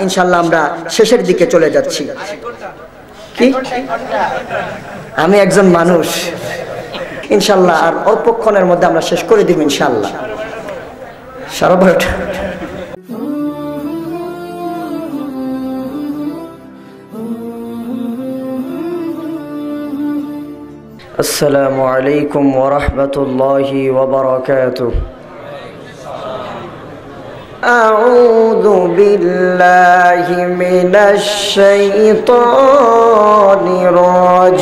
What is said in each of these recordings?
ইনশাল্লাহ আমরা শেষের দিকে চলে যাচ্ছি। কি? আমি একজন মানুষ। ইনশাল্লাহ আর অল্পক্ষণের মধ্যে আমরা শেষ করে দিব ইনশাল্লাহ। সারা আসসালামু আলাইকুম ওরহমতুল্লাহি ওবরাকাতুহ أعوذ بالله من الشيطان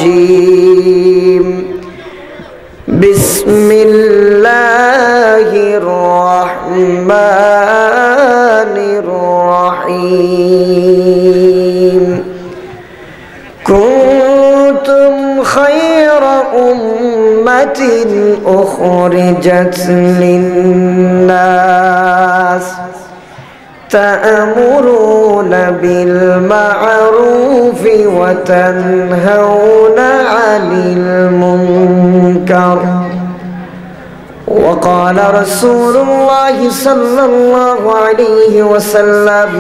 الرجيم. بسم الله الرحمن الرحيم. كنتم خير أمة أخرجت للناس تأمرون بالمعروف وتنهون عن المنكر. وقال رسول الله صلى الله عليه وسلم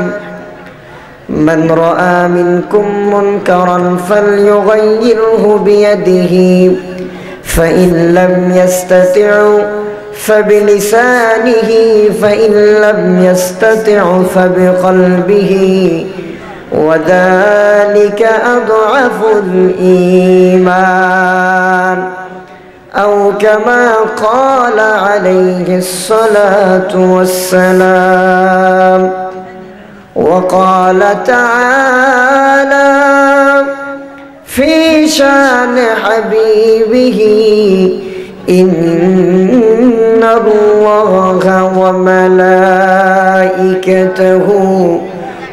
من رأى منكم منكرا فليغيره بيده فإن لم يستطع فبلسانه فإن لم يستطع فبقلبه وذلك أضعف الإيمان أو كما قال عليه الصلاة والسلام وقال تعالى في شان حبيبه الله وملائكته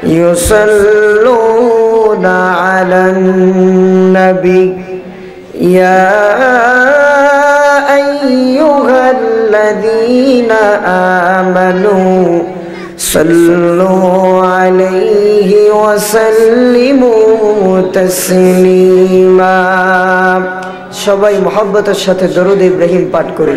يصلون على النبي يا أيها الذين آمنوا صلوا عليه وسلموا تسليما সবাই মোহাব্বতের সাথে দরুদ ইব্রাহিম পাঠ করি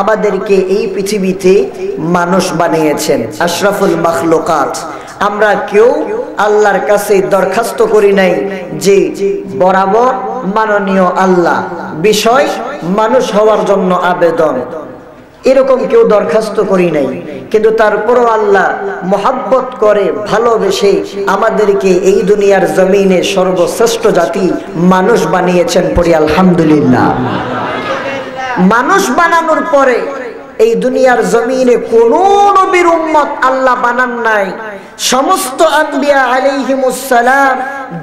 আমাদেরকে এই পৃথিবীতে মানুষ বানিয়েছেন, আশরাফুল মাখলুকাত। আমরা কেউ আল্লাহর কাছে দরখাস্ত করি নাই যে বরাবর মাননীয় আল্লাহ বিষয় মানুষ হওয়ার জন্য আবেদন। এরকম কেউ দরখাস্ত করি নাই, কিন্তু তারপরও আল্লাহ মোহাব্বত করে, ভালোবেসে আমাদেরকে এই দুনিয়ার জমিনে সর্বশ্রেষ্ঠ জাতি মানুষ বানিয়েছেন পড়ি আলহামদুলিল্লাহ। মানুষ বানানোর পরে এই দুনিয়ার জমিনে কোন নবীর উম্মত আল্লাহ বানান নাই। সমস্ত আম্বিয়া আলাইহিমুসসালাম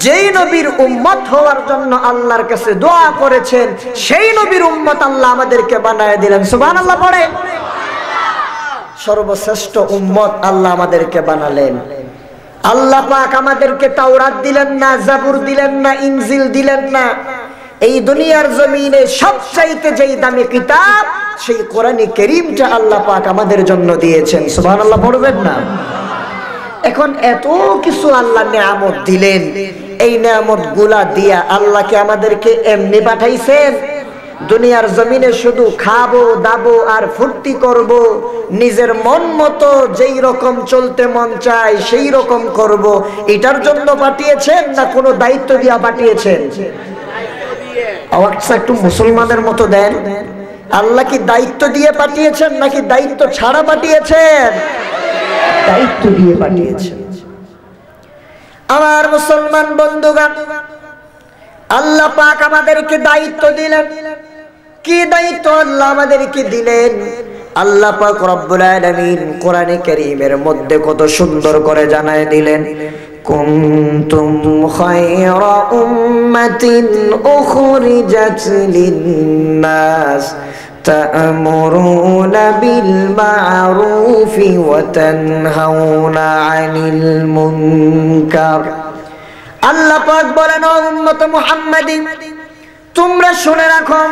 যেই নবীর উম্মত হওয়ার জন্য আল্লাহর কাছে দোয়া করেছেন, সেই নবীর উম্মত আল্লাহ আমাদেরকে বানায় দিলেন। সুবহানাল্লাহ, পড়ে। সর্বশ্রেষ্ঠ উম্মত আল্লাহ আমাদেরকে বানালেন। আল্লাহ পাক আমাদেরকে তাওরাত দিলেন না, জাবুর দিলেন না, ইনজিল দিলেন না। এই দুনিয়ার জমিনে সবচাইতে যেই দামি কিতাব, সেই কোরআনি করিমটা আল্লাহ পাক আমাদের জন্য দিয়েছেন। সুবহানাল্লাহ পড়বেন না? এখন এত কিছু আল্লাহ নিয়ামত দিলেন। এই নিয়ামতগুলা দিয়া আল্লাহকে আমাদেরকে এমনি পাঠাইছেন? দুনিয়ার জমিনে শুধু খাব, দাবো আর ফুর্তি করব, নিজের মন মতো যেই রকম চলতে মন চায় সেই রকম করব, এটার জন্য পাঠিয়েছেন না কোনো দায়িত্ব দিয়া পাঠিয়েছেন? আওয়াজটা একটু মুসলমানের মতো দেন। আল্লাহ কি দায়িত্ব দিয়ে পাঠিয়েছেন নাকি দায়িত্ব ছাড়া পাঠিয়েছেন? দায়িত্ব দিয়ে পাঠিয়েছেন। আমার মুসলমান বন্ধুগণ, আল্লাহ পাক আমাদেরকে দায়িত্ব দিলেন। কি দায়িত্ব আল্লাহ আমাদেরকে দিলেন? আল্লাহ পাক রব্বুল আলামিন কোরআনে কারীমের মধ্যে কত সুন্দর করে জানায় দিলেন। কুনতুম খায়রা উম্মাতিন উখরিজাত লিন-নাস تأمرون بالمعروف وتنهون عن المنكر আল্লাহ পাক বলেন ও উম্মত মুহাম্মাদি তোমরা শুনে রাখো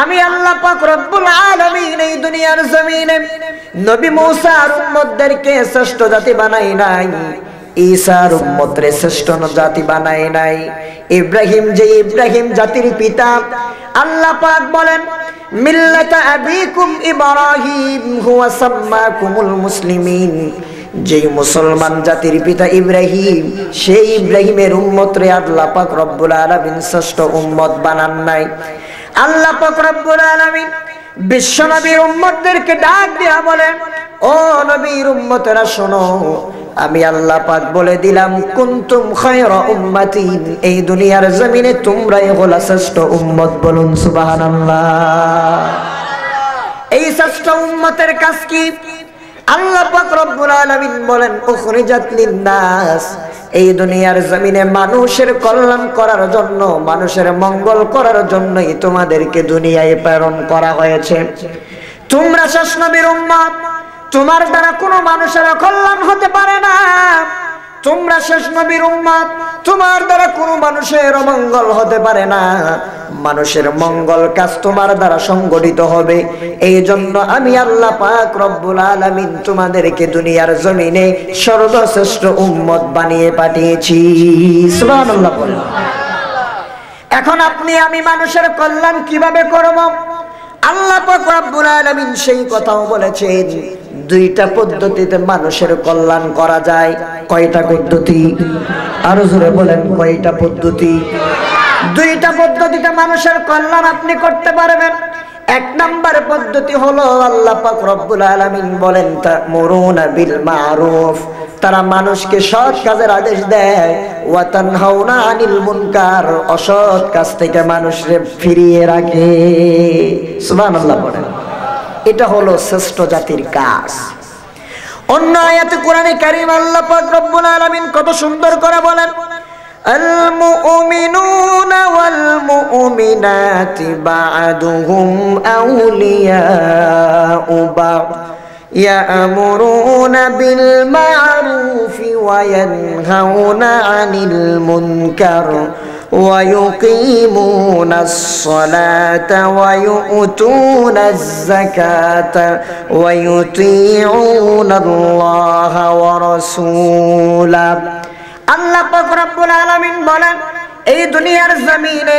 আমি আল্লাহ পাক রব্বুল আলামিন এই দুনিয়ার জমিনে নবী মুসা আর উম্মতদেরকে শ্রেষ্ঠ জাতি বানাই নাই ঈসার উম্মতরে শ্রেষ্ঠ জাতি বানাই নাই। ইব্রাহিম যে ইব্রাহিম জাতির পিতা, আল্লাহ পাক বলেন, মিল্লাতা আবিকুম ইব্রাহিম, হুয়া সাম্মাকুমুল মুসলিমিন। যেই মুসলমান জাতির পিতা ইব্রাহিম, সেই ইব্রাহিমের উম্মত রে আল্লাহ পাক রব্বুল আলামিন শ্রেষ্ঠ উম্মত বানান নাই। আল্লাহ পাক রব্বুল আলামিন বিশ্ব নবীর উম্মতদেরকে ডাক দেয়া বলেন ও নবীর উম্মতেরা, শোনো, আমি আল্লাহ পাক বলে দিলাম, কুনতুম খায়রা উম্মাতিন, এই দুনিয়ার জমিনে তোমরাই হলো শ্রেষ্ঠ উম্মত বলুন, সুবহানাল্লাহ। এই শ্রেষ্ঠ উম্মতের কাজ কি? আল্লাহ পাক রব্বুল আলামিন বলেন, উখরিজাত লিন-নাস। এই দুনিয়ার জমিনে মানুষের কল্যাণ করার জন্য, মানুষের মঙ্গল করার জন্যই তোমাদেরকে দুনিয়ায় প্রেরণ করা হয়েছে। তোমরা শেষ নবীর উম্মত তোমার দ্বারা কোনো মানুষের কল্যাণ হতে পারে না। তোমরা শেষ নবীর উম্মত তোমার দ্বারা কোনো মানুষের অমঙ্গল হতে পারে না। মানুষের মঙ্গল কাজ তোমার দ্বারা সংগঠিত হবে। এই জন্য আমি আল্লাহ পাক রব্বুল আলামিন তোমাদেরকে দুনিয়ার জমিনে সর্বশ্রেষ্ঠ উম্মত বানিয়ে পাঠিয়েছি। সুবহানাল্লাহ এখন আপনি আমি মানুষের কল্যাণ কীভাবে করব? আল্লাহ পাক রব্বুল আলামিন সেই কথাও বলেছেন দুইটা পদ্ধতিতে মানুষের কল্যাণ করা যায়। কয়টা পদ্ধতি? আরও জোরে বলেন, কয়টা পদ্ধতি? দুইটা পদ্ধতিতে মানুষের কল্যাণ আপনি করতে পারবেন। এক নাম্বার পদ্ধতি হলো আল্লাহ পাক রব্বুল আলামিন বলেন, তা'মুরুনা বিল মারুফ। তারা মানুষকে সৎ কাজের আদেশ দেয়। ওয়া তানহাউনা আনিল মুনকার। অসৎ কাজ থেকে মানুষকে ফিরিয়ে রাখে। সুবহানাল্লাহ বলেন। এটা হলো শ্রেষ্ঠ জাতির কাজ অন্য আয়াতে কোরআনে কারীম আল্লাহ পাক রব্বুল আলামিন কত সুন্দর করে বলেন المؤمنون والمؤمنات بعضهم أولياء بعض يأمرون بالمعروف وينهون عن المنكر ويقيمون الصلاة ويؤتون الزكاة ويطيعون الله ورسوله আল্লাহ পাক রব্বুল আলামিন বলেন এই দুনিয়ার জমিনে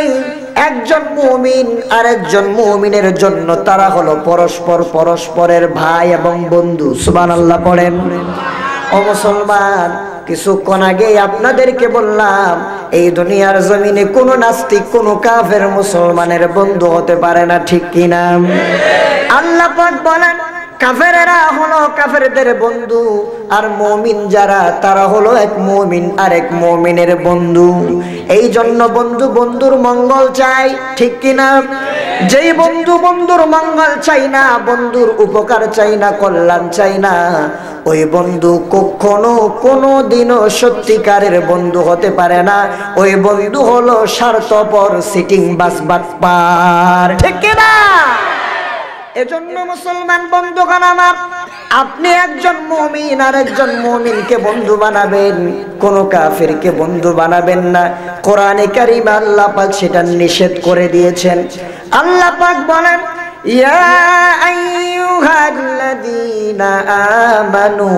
একজন মুমিন আর একজন মুমিনের জন্য তারা হলো পরস্পর পরস্পরের ভাই এবং বন্ধু সুবহানাল্লাহ পড়েন ও মুসলমান কিছুক্ষণ আগে আপনাদেরকে বললাম এই দুনিয়ার জমিনে কোন নাস্তিক, কোন কাফের মুসলমানের বন্ধু হতে পারে না, ঠিক কিনা? আল্লাহ পাক বলেন কাফেরেরা হলো কাফেরদের বন্ধু, আর মমিন যারা, তারা হলো এক মমিন, আর এক মমিনের বন্ধু। এই জন্য বন্ধু বন্ধুর মঙ্গল চাই, ঠিক কিনা যেই বন্ধু বন্ধুর মঙ্গল চাই না, বন্ধুর উপকার চাই না, কল্যাণ চাই না, ওই বন্ধু কখনো কোনো দিনও সত্যিকারের বন্ধু হতে পারে না। ওই বন্ধু হলো স্বার্থপর সিটিং বাস বাটপার, ঠিক কিনা এজন্য মুসলমান বন্ধুগণ আমার, আপনি একজন মমিন আর একজন মুমিনকে বন্ধু বানাবেন। কোন কাফিরকে বন্ধু বানাবেন না। কোরআনে কারিমে আল্লাহ পাক সেটা নিষেধ করে দিয়েছেন। আল্লাহ পাক বলেন, ইয়া আমানু,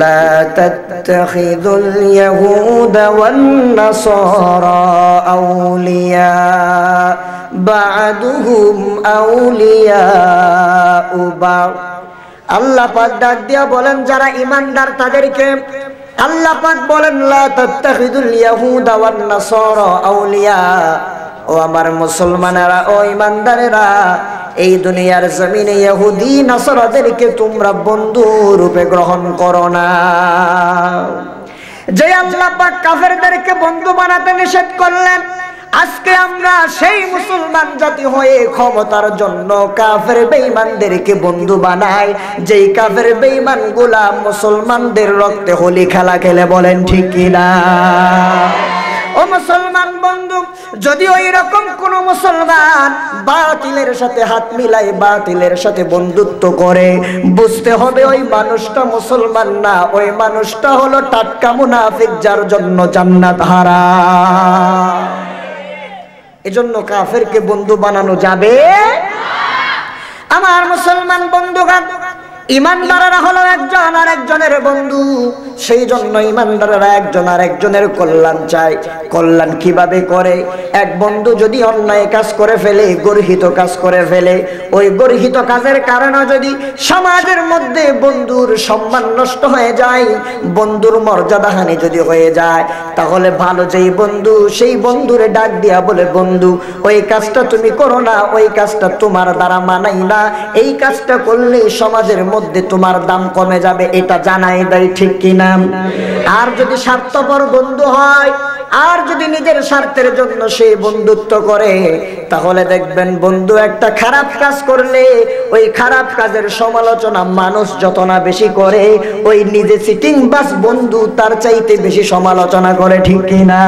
লা আউলিয়া। বাদুহুম আউলিয়াউ বাদ। আল্লাহ পাক ডাক দিয়া বলেন, যারা ইমানদার তাদেরকে আল্লাহ পাক বলেন, লা তাত্তাখিদুল ইয়াহুদা ওয়ান নাসারা আউলিয়া। ও আমার মুসলমানেরা, ও ইমানদারেরা, এই দুনিয়ার জমিনে ইহুদি, নাসারাদেরকে তোমরা বন্ধু রূপে গ্রহণ করো না। যে আল্লাহ পাক কাফেরদেরকে বন্ধু বানাতে নিষেধ করলেন আজকে আমরা সেই মুসলমান জাতি হয়ে ক্ষমতার জন্য কাফের বেঈমানদেরকে বন্ধু বানাই। যেই কাফের বেঈমানগুলা মুসলমানদের রক্তে হোলি খেলা খেলে বলেন, ঠিক কিনা ও মুসলমান বন্ধু যদি ওই রকম কোন মুসলমান বাতিলের সাথে হাত মিলাই বাতিলের সাথে বন্ধুত্ব করে, বুঝতে হবে ওই মানুষটা মুসলমান না, ওই মানুষটা হলো টাটকা মুনাফিক যার জন্য জান্নাত হারা এজন্য কাফেরকে বন্ধু বানানো যাবে? আমার মুসলমান বন্ধুগান ইমানদারেরা হলো একজন আর একজনের বন্ধু। সেই জন্য ইমানদারেরা একজন আর একজনের কল্যাণ চায়। কল্যাণ কীভাবে করে? এক বন্ধু যদি অন্যায় কাজ করে ফেলে, গর্হিত কাজ করে ফেলে, ওই গর্হিত কাজের কারণে যদি সমাজের মধ্যে বন্ধুর সম্মান নষ্ট হয়ে যায়, বন্ধুর মর্যাদাহানি যদি হয়ে যায়, তাহলে ভালো যেই বন্ধু, সেই বন্ধুরে ডাক দিয়া বলে, বন্ধু, ওই কাজটা তুমি করো না, ওই কাজটা তোমার দ্বারা মানাই না। এই কাজটা করলে সমাজের মধ্যে তোমার দাম কমে যাবে, এটা জানাই দেয় ঠিক কিনা? আর যদি স্বার্থপর বন্ধু হয়, আর যদি নিজের স্বার্থের জন্য সে বন্ধুত্ব করে, তাহলে দেখবেন বন্ধু একটা খারাপ কাজ করলে, ওই খারাপ কাজের সমালোচনা মানুষ যত না বেশি করে, ওই নিজে সিটিং বাস বন্ধু তার চাইতে বেশি সমালোচনা করে, ঠিক কিনা?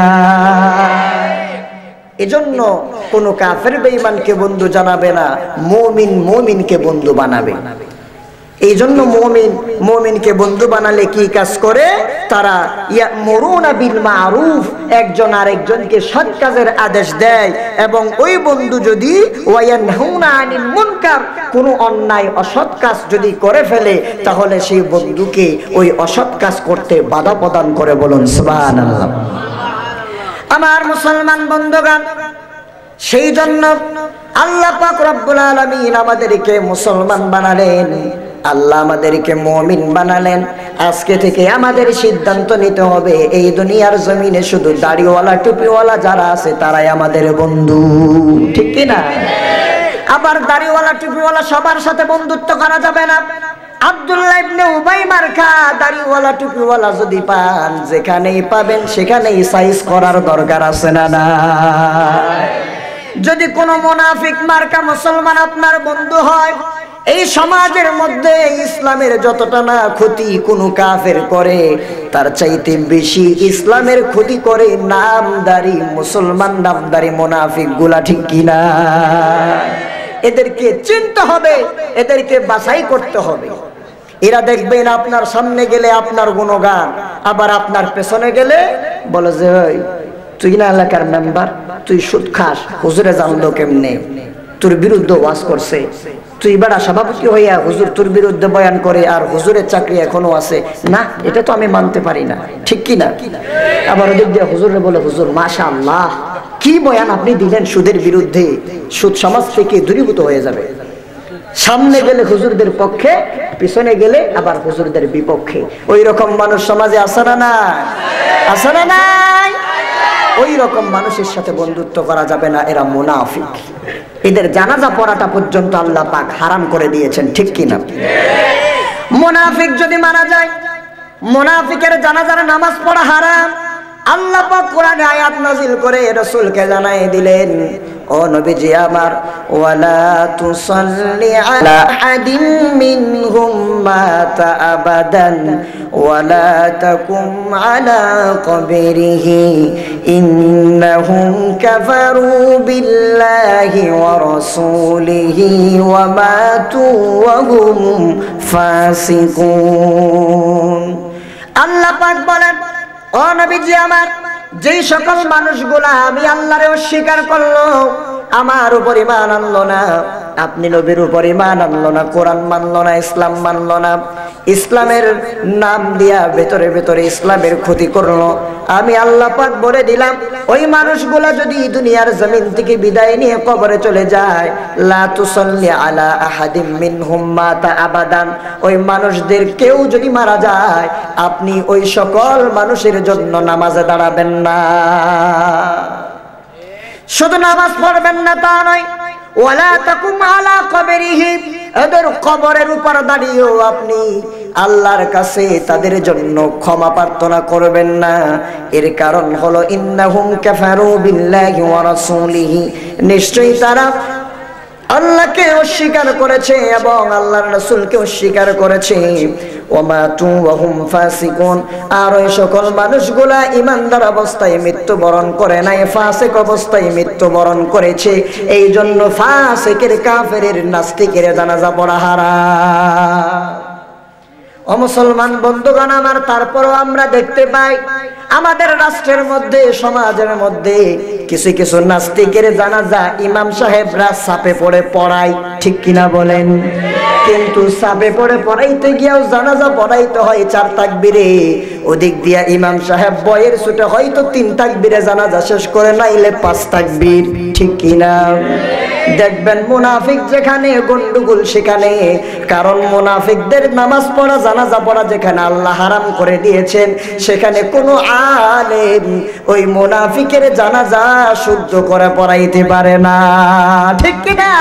এজন্য কোন কাফের বেঈমানকে বন্ধু জানাবে না, মুমিন মুমিনকে বন্ধু বানাবে। এই জন্য মমিন, মমিনকে বন্ধু বানালে কি কাজ করে? তারা ইয়া মরুনা বিল মারুফ, একজন আরেকজনকে সৎ কাজের আদেশ দেয় এবং ওই বন্ধু যদি আনিল মুনকার, কোনো অন্যায় অসৎ কাজ যদি করে ফেলে, তাহলে সেই বন্ধুকে ওই অসৎ কাজ করতে বাধা প্রদান করে বলুন, সুবহানাল্লাহ। আমার মুসলমান বন্ধুগান সেই জন্য আল্লাহ পাক রব্বুল আলামিন আমাদেরকে মুসলমান বানালেন। আল্লাহ আমাদেরকে মমিন বানালেন। আজকে থেকে আমাদের সিদ্ধান্ত নিতে হবে, এই দুনিয়ার জমিনে শুধু দাড়িওয়ালা, টুপিওয়ালা যারা আছে, তারাই আমাদের বন্ধু। ঠিক কি না? আবার দাড়িওয়ালা, টুপিওয়ালা সবার সাথে বন্ধুত্ব করা যাবে না। যদি পান, যেখানেই পাবেন সেখানেই সাইজ করার দরকার আছে না না? যদি কোনো মোনাফিক মার্কা মুসলমান আপনার বন্ধু হয় এই সমাজের মধ্যে ইসলামের যতটা না ক্ষতি কোনো কাফের করে, তার চাইতে বেশি ইসলামের ক্ষতি করে নামদারি, মুসলমান নামদারি মোনাফিকগুলা ঠিক কিনা? এদেরকে চিনতে হবে, এদেরকে বাছাই করতে হবে। এরা দেখবেন আপনার সামনে গেলে আপনার গুণগান, আবার আপনার পেছনে গেলে বলে যে তুই না এলাকার মেম্বার, তুই সুদ খাস, হুজুরে জানলো কেমনে? তোর বিরুদ্ধে ওয়াজ করছে। তুই বেড়া সভাপতি হইয়া হুজুর তোর বিরুদ্ধে বয়ান করে আর হুজুরের চাকরি এখনও আছে। না, এটা তো আমি মানতে পারি না। ঠিক কি না? আবার ওদিক দিয়ে হুজুরে বলে, হুজুর মাশা আল্লাহ কি বয়ান আপনি দিলেন সুদের বিরুদ্ধে? সুদ সমাজ থেকে দূরীভূত হয়ে যাবে। সামনে গেলে হুজুরদের পক্ষে, পিছনে গেলে আবার হুজুরদের বিপক্ষে। ওই রকম মানুষ সমাজে আসে না না আসে না নাই? ওই রকম মানুষের সাথে বন্ধুত্ব করা যাবে না, এরা মুনাফিক। এদের জানাজা পড়াটা পর্যন্ত আল্লাহ পাক হারাম করে দিয়েছেন, ঠিক কিনা মুনাফিক যদি মারা যায়, মুনাফিকের জানাজার নামাজ পড়া হারাম। আল্লাহ পাক কোরআনে আয়াত নাজিল করে রাসূলকে জানাই দিলেন, ও নবীজি আমার, ওয়ালা তুসাল্লি আলা আহাদিন মিনহুম মাতা আবাদান, ওয়ালা তাকুম আলা কবরিহি, ইন্নাহুম কাফারু বিল্লাহি ওয়া রাসূলিহি ওয়া মাতু ওয়া হুম ফাসিকুন। আল্লাহ পাক বলেন ও নবীজি আমার যেই সকল মানুষগুলা আমি আল্লাহরে অস্বীকার করল, আমার উপর ইমান আনলো না। আপনি নবীর উপর ইমান আনলো না, কোরআন মানলো না, ইসলাম মানলো না। ইসলামের নাম দিয়া ভেতরে ভেতরে ইসলামের ক্ষতি করল। আমি আল্লাহ পাক বলে দিলাম, ওই মানুষগুলা যদি দুনিয়ার জমিন থেকে বিদায় নিয়ে কবরে চলে যায়, লা তুসাল্লি আলা আহাদিম মিনহুম মাতা আবাদান। ওই মানুষদের কেউ যদি মারা যায়, আপনি ওই সকল মানুষের জন্য নামাজে দাঁড়াবেন না। শুধু নামাজ পড়বেন না তা নয় এদের কবরের উপর দাঁড়িয়েও আপনি আল্লাহর কাছে তাদের জন্য ক্ষমা প্রার্থনা করবেন না। এর কারণ হলো ইন্নাহুম কাফারু বিল্লাহি ওয়া রাসূলিহি। নিশ্চয়ই তারা আল্লাহকে অস্বীকার করেছে এবং আল্লাহর রাসূলকে অস্বীকার করেছে। ফাসিকুন। আর ওই সকল মানুষগুলা ইমানদার অবস্থায় মৃত্যুবরণ করে নাই, ফাসিক অবস্থায় মৃত্যুবরণ করেছে। এই জন্য ফাসিকের কাফের নাস্তিকের জানাজা পড়া হারাম। ও মুসলমান বন্ধুগণ আমার, তারপরও আমরা দেখতে পাই, আমাদের রাষ্ট্রের মধ্যে, সমাজের মধ্যে কিছু কিছু নাস্তিকের জানাজা ইমাম সাহেবরা সাপে পড়ে পড়ায়, ঠিক কিনা বলেন? কিন্তু সাপে পড়ে পড়াইতে গিয়েও জানাজা পড়াইতে হয় চার তাকবিরে। ওদিক দিয়া ইমাম সাহেব বয়ের ছুটে হয়তো তিন তাকবিরে জানাজা শেষ করে নাইলে পাঁচ তাকবির, ঠিক কিনা? দেখবেন মুনাফিক যেখানে, গন্ডগোল সেখানে। কারণ মুনাফিকদের নামাজ পড়া, জানাজা পড়া যেখানে আল্লাহ হারাম করে দিয়েছেন, সেখানে কোনো আলেম ওই মুনাফিকের জানাজা শুদ্ধ করে পড়াইতে পারে না। ঠিক কিনা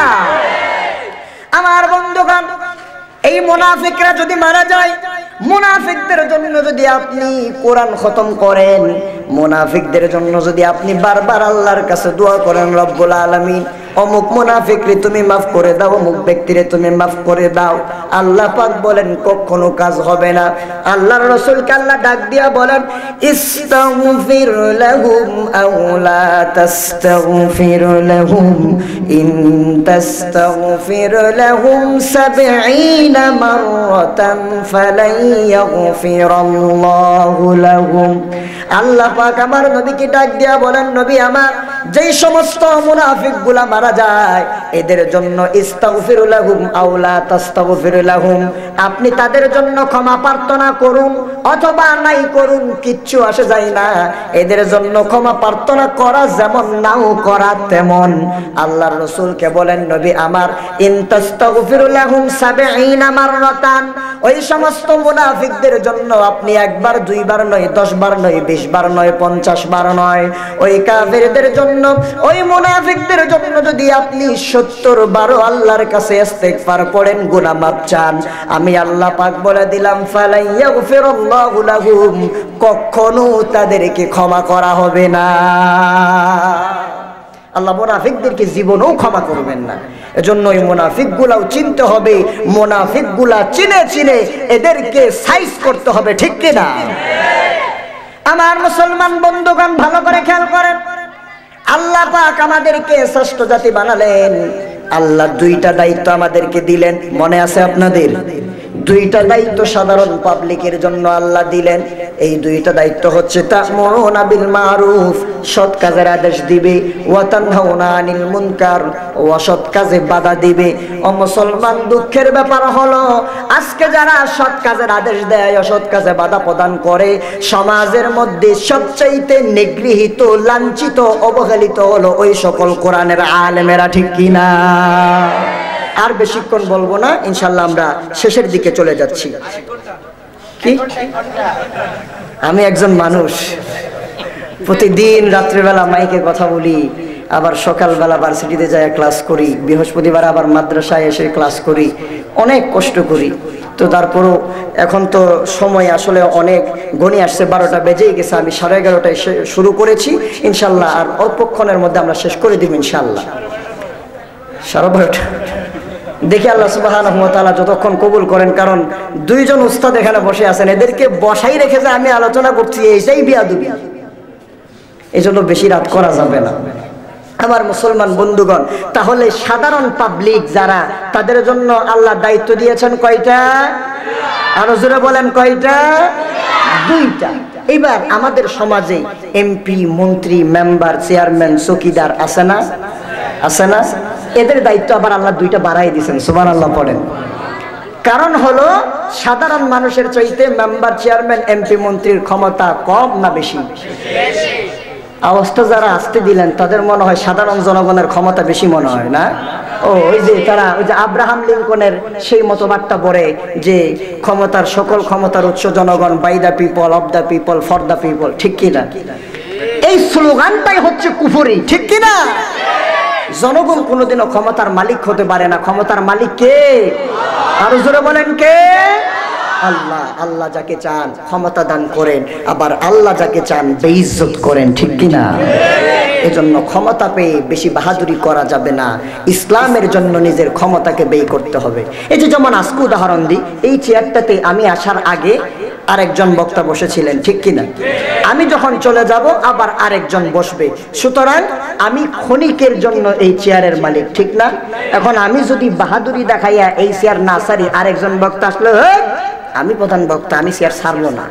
আমার বন্ধুগণ, এই মুনাফিকরা যদি মারা যায়, মুনাফিকদের জন্য যদি আপনি কোরআন খতম করেন মুনাফিকদের জন্য যদি আপনি বারবার আল্লাহর কাছে দোয়া করেন রব্বুল আলামিন, অমুক মুনাফিকরে তুমি মাফ করে দাও, অমুক ব্যক্তিরে তুমি মাফ করে দাও। আল্লাহ পাক বলেন, কখনো কাজ হবে না। আল্লাহর রাসূলকে আল্লাহ ডাক দিয়া বলেন, ইস্তাগফির লাহুম আও লা তাস্তাগফির লাহুম। ইন তাস্তাগফির লাহুম 70 মাররাতান ফালান ইয়াগফিরাল্লাহু লাহুম। আল্লাহ পাক আমার নবীকে ডাক দিয়া বলেন, নবী আমার, যেই সমস্ত মুনাফিকগুলা মারা যায়, এদের জন্য ইস্তাগফিরুলাহুম আওলা তাস্তাগফিরুলাহুম আপনি তাদের জন্য ক্ষমা প্রার্থনা করুন, অথবা নাই করুন, কিচ্ছু আসে যায় না। এদের জন্য ক্ষমা প্রার্থনা করা যেমন, নাও করা তেমন। আল্লাহর রাসূলকে বলেন, নবী আমার, ইন তাস্তাগফিরুলাহুম সাবঈনা মাররাতান। ওই সমস্ত মুনাফিকদের জন্য আপনি একবার, দুইবার নয় দশ বার নয় বিশ বার নয়, পঞ্চাশ, বার নয়। ওই কাফেরদের জন্য, ওই মুনাফিকদের জন্য যদি আপনি সত্তর, বারো আল্লাহর কাছে ইস্তেগফার পড়েন, গুনাহ মাপ চান। আমি আল্লাহ পাক বলে দিলাম ফালাইয়াগফিরুল্লাহু লাহুম কখনো তাদেরকে ক্ষমা করা হবে না। আল্লাহ মোনাফিকদেরকে জীবনেও ক্ষমা করবেন না। এজন্য ওই মোনাফিক গুলাও চিনতে হবে মোনাফিকগুলা চিনে চিনে এদেরকে সাইজ করতে হবে, ঠিক কিনা? আমার মুসলমান বন্ধুগণ, ভালো করে খেয়াল করেন। আল্লাহ পাক আমাদেরকে শ্রেষ্ঠ জাতি বানালেন। আল্লাহ দুইটা দায়িত্ব আমাদেরকে দিলেন। মনে আছে আপনাদের? দুইটা দায়িত্ব সাধারণ পাবলিকের জন্য আল্লাহ দিলেন। এই দুইটা দায়িত্ব হচ্ছে, তা'মুরুনা বিল মারুফ, সৎ কাজের আদেশ দিবে, ওয়া তানহাউনা আনিল মুনকার অসৎ কাজে বাধা দিবে। ও মুসলমান, দুঃখের ব্যাপার হলো, আজকে যারা সৎ কাজের আদেশ দেয়, অসৎ কাজে বাধা প্রদান করে, সমাজের মধ্যে সবচাইতে নিগৃহীত, লাঞ্ছিত, অবহেলিত হলো ওই সকল কোরআনের আলেমেরা, ঠিক কিনা? আর বেশিক্ষণ বলব না, ইনশাল্লাহ আমরা শেষের দিকে চলে যাচ্ছি। কি? আমি একজন মানুষ। প্রতিদিন রাত্রিবেলা মাইকে কথা বলি, আবার সকালবেলা ভার্সিটিতে যায় ক্লাস করি, বৃহস্পতিবার আবার মাদ্রাসায় এসে ক্লাস করি, অনেক কষ্ট করি। তো তারপরও এখন তো সময় আসলে অনেক গণি আসছে বারোটা বেজেই গেছে, আমি সাড়ে এগারোটায় শুরু করেছি, ইনশাল্লাহ, আর অল্পক্ষণের মধ্যে আমরা শেষ করে দিব, ইনশাল্লাহ। সাড়ে বারোটা। দেখি আল্লাহ তাআলা যতক্ষণ কবুল করেন, কারণ দুইজন উস্তাদ এখানে বসে আছেন, এদেরকে বসাই রেখে যে আমি আলোচনা করছি, এইটাই বিয়া দুবি এই জন্য বেশি রাত করা যাবে না। আমার মুসলমান বন্ধুগণ, তাহলে সাধারণ পাবলিক যারা, তাদের জন্য আল্লাহ দায়িত্ব দিয়েছেন কয়টা? আরও জোরে বলেন কয়টা? দুইটা। এবার আমাদের সমাজে এমপি মন্ত্রী মেম্বার চেয়ারম্যান চকিদার আছে না? আছে না? এদের দায়িত্ব আবার আল্লাহ দুইটা বাড়াই দিয়েছেন সুবান আল্লাহ পড়েন। কারণ হলো, সাধারণ মানুষের চাইতে মেম্বার, চেয়ারম্যান, এমপি, মন্ত্রীর ক্ষমতা কম না বেশি? আওয়াজটা যারা আসতে দিলেন, তাদের মনে হয় সাধারণ জনগণের ক্ষমতা বেশি মনে হয়, না? ও, ওই যে তারা, ওই যে আব্রাহাম লিঙ্কনের সেই মতবাদটা পড়ে যে ক্ষমতার সকল ক্ষমতার উৎস জনগণ by the people of the people for the people ঠিক কিনা? এই স্লোগানটাই হচ্ছে কুফরি, ঠিক কিনা? জনগণ কোনোদিনও ক্ষমতার মালিক হতে পারে না। ক্ষমতার মালিক কে? আরও জোরে বলেন কে? আল্লাহ আল্লাহ যাকে চান ক্ষমতা দান করেন, আবার আল্লাহ যাকে চান বেইজ্জত করেন, ঠিক কিনা? এজন্য ক্ষমতা পেয়ে বেশি বাহাদুরি করা যাবে না। ইসলামের জন্য নিজের ক্ষমতাকে ব্যয় করতে হবে। এই যে যেমন আজকে উদাহরণ দিই, এই চেয়ারটাতে আমি আসার আগে আরেকজন বক্তা বসেছিলেন ঠিক কিনা? আমি যখন চলে যাব আবার আরেকজন বসবে। সুতরাং আমি ক্ষণিকের জন্য এই চেয়ারের মালিক ঠিক না? এখন আমি যদি বাহাদুরি দেখাইয়া এই চেয়ার না সারি আরেকজন বক্তা আসলো "হেই, আমি প্রধান বক্তা আমি চেয়ার সারলো না।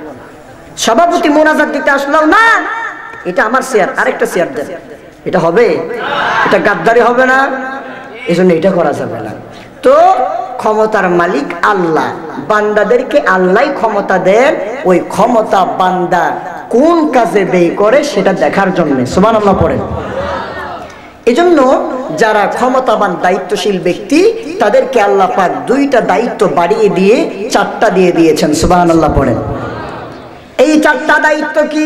সভাপতি মোনাজাত দিতে আসলো না এটা আমার চেয়ার আরেকটা চেয়ার দেন। এটা হবে? এটা গাদ্দারি হবে না? এই এটা করা যাবে না। তো ক্ষমতার মালিক আল্লাহ। বান্দাদেরকে আল্লাহ ক্ষমতা দেন, ওই ক্ষমতা বান্দা কোন কাজে ব্যয় করে সেটা দেখার জন্য। সুমান আল্লাহ পড়েন। এজন্য যারা ক্ষমতাবান, দায়িত্বশীল ব্যক্তি, তাদেরকে আল্লাহ পাক দুইটা দায়িত্ব বাড়িয়ে দিয়ে চারটা দিয়ে দিয়েছেন। সুবাহ আল্লাহ পড়েন। এই চারটা দায়িত্ব কি?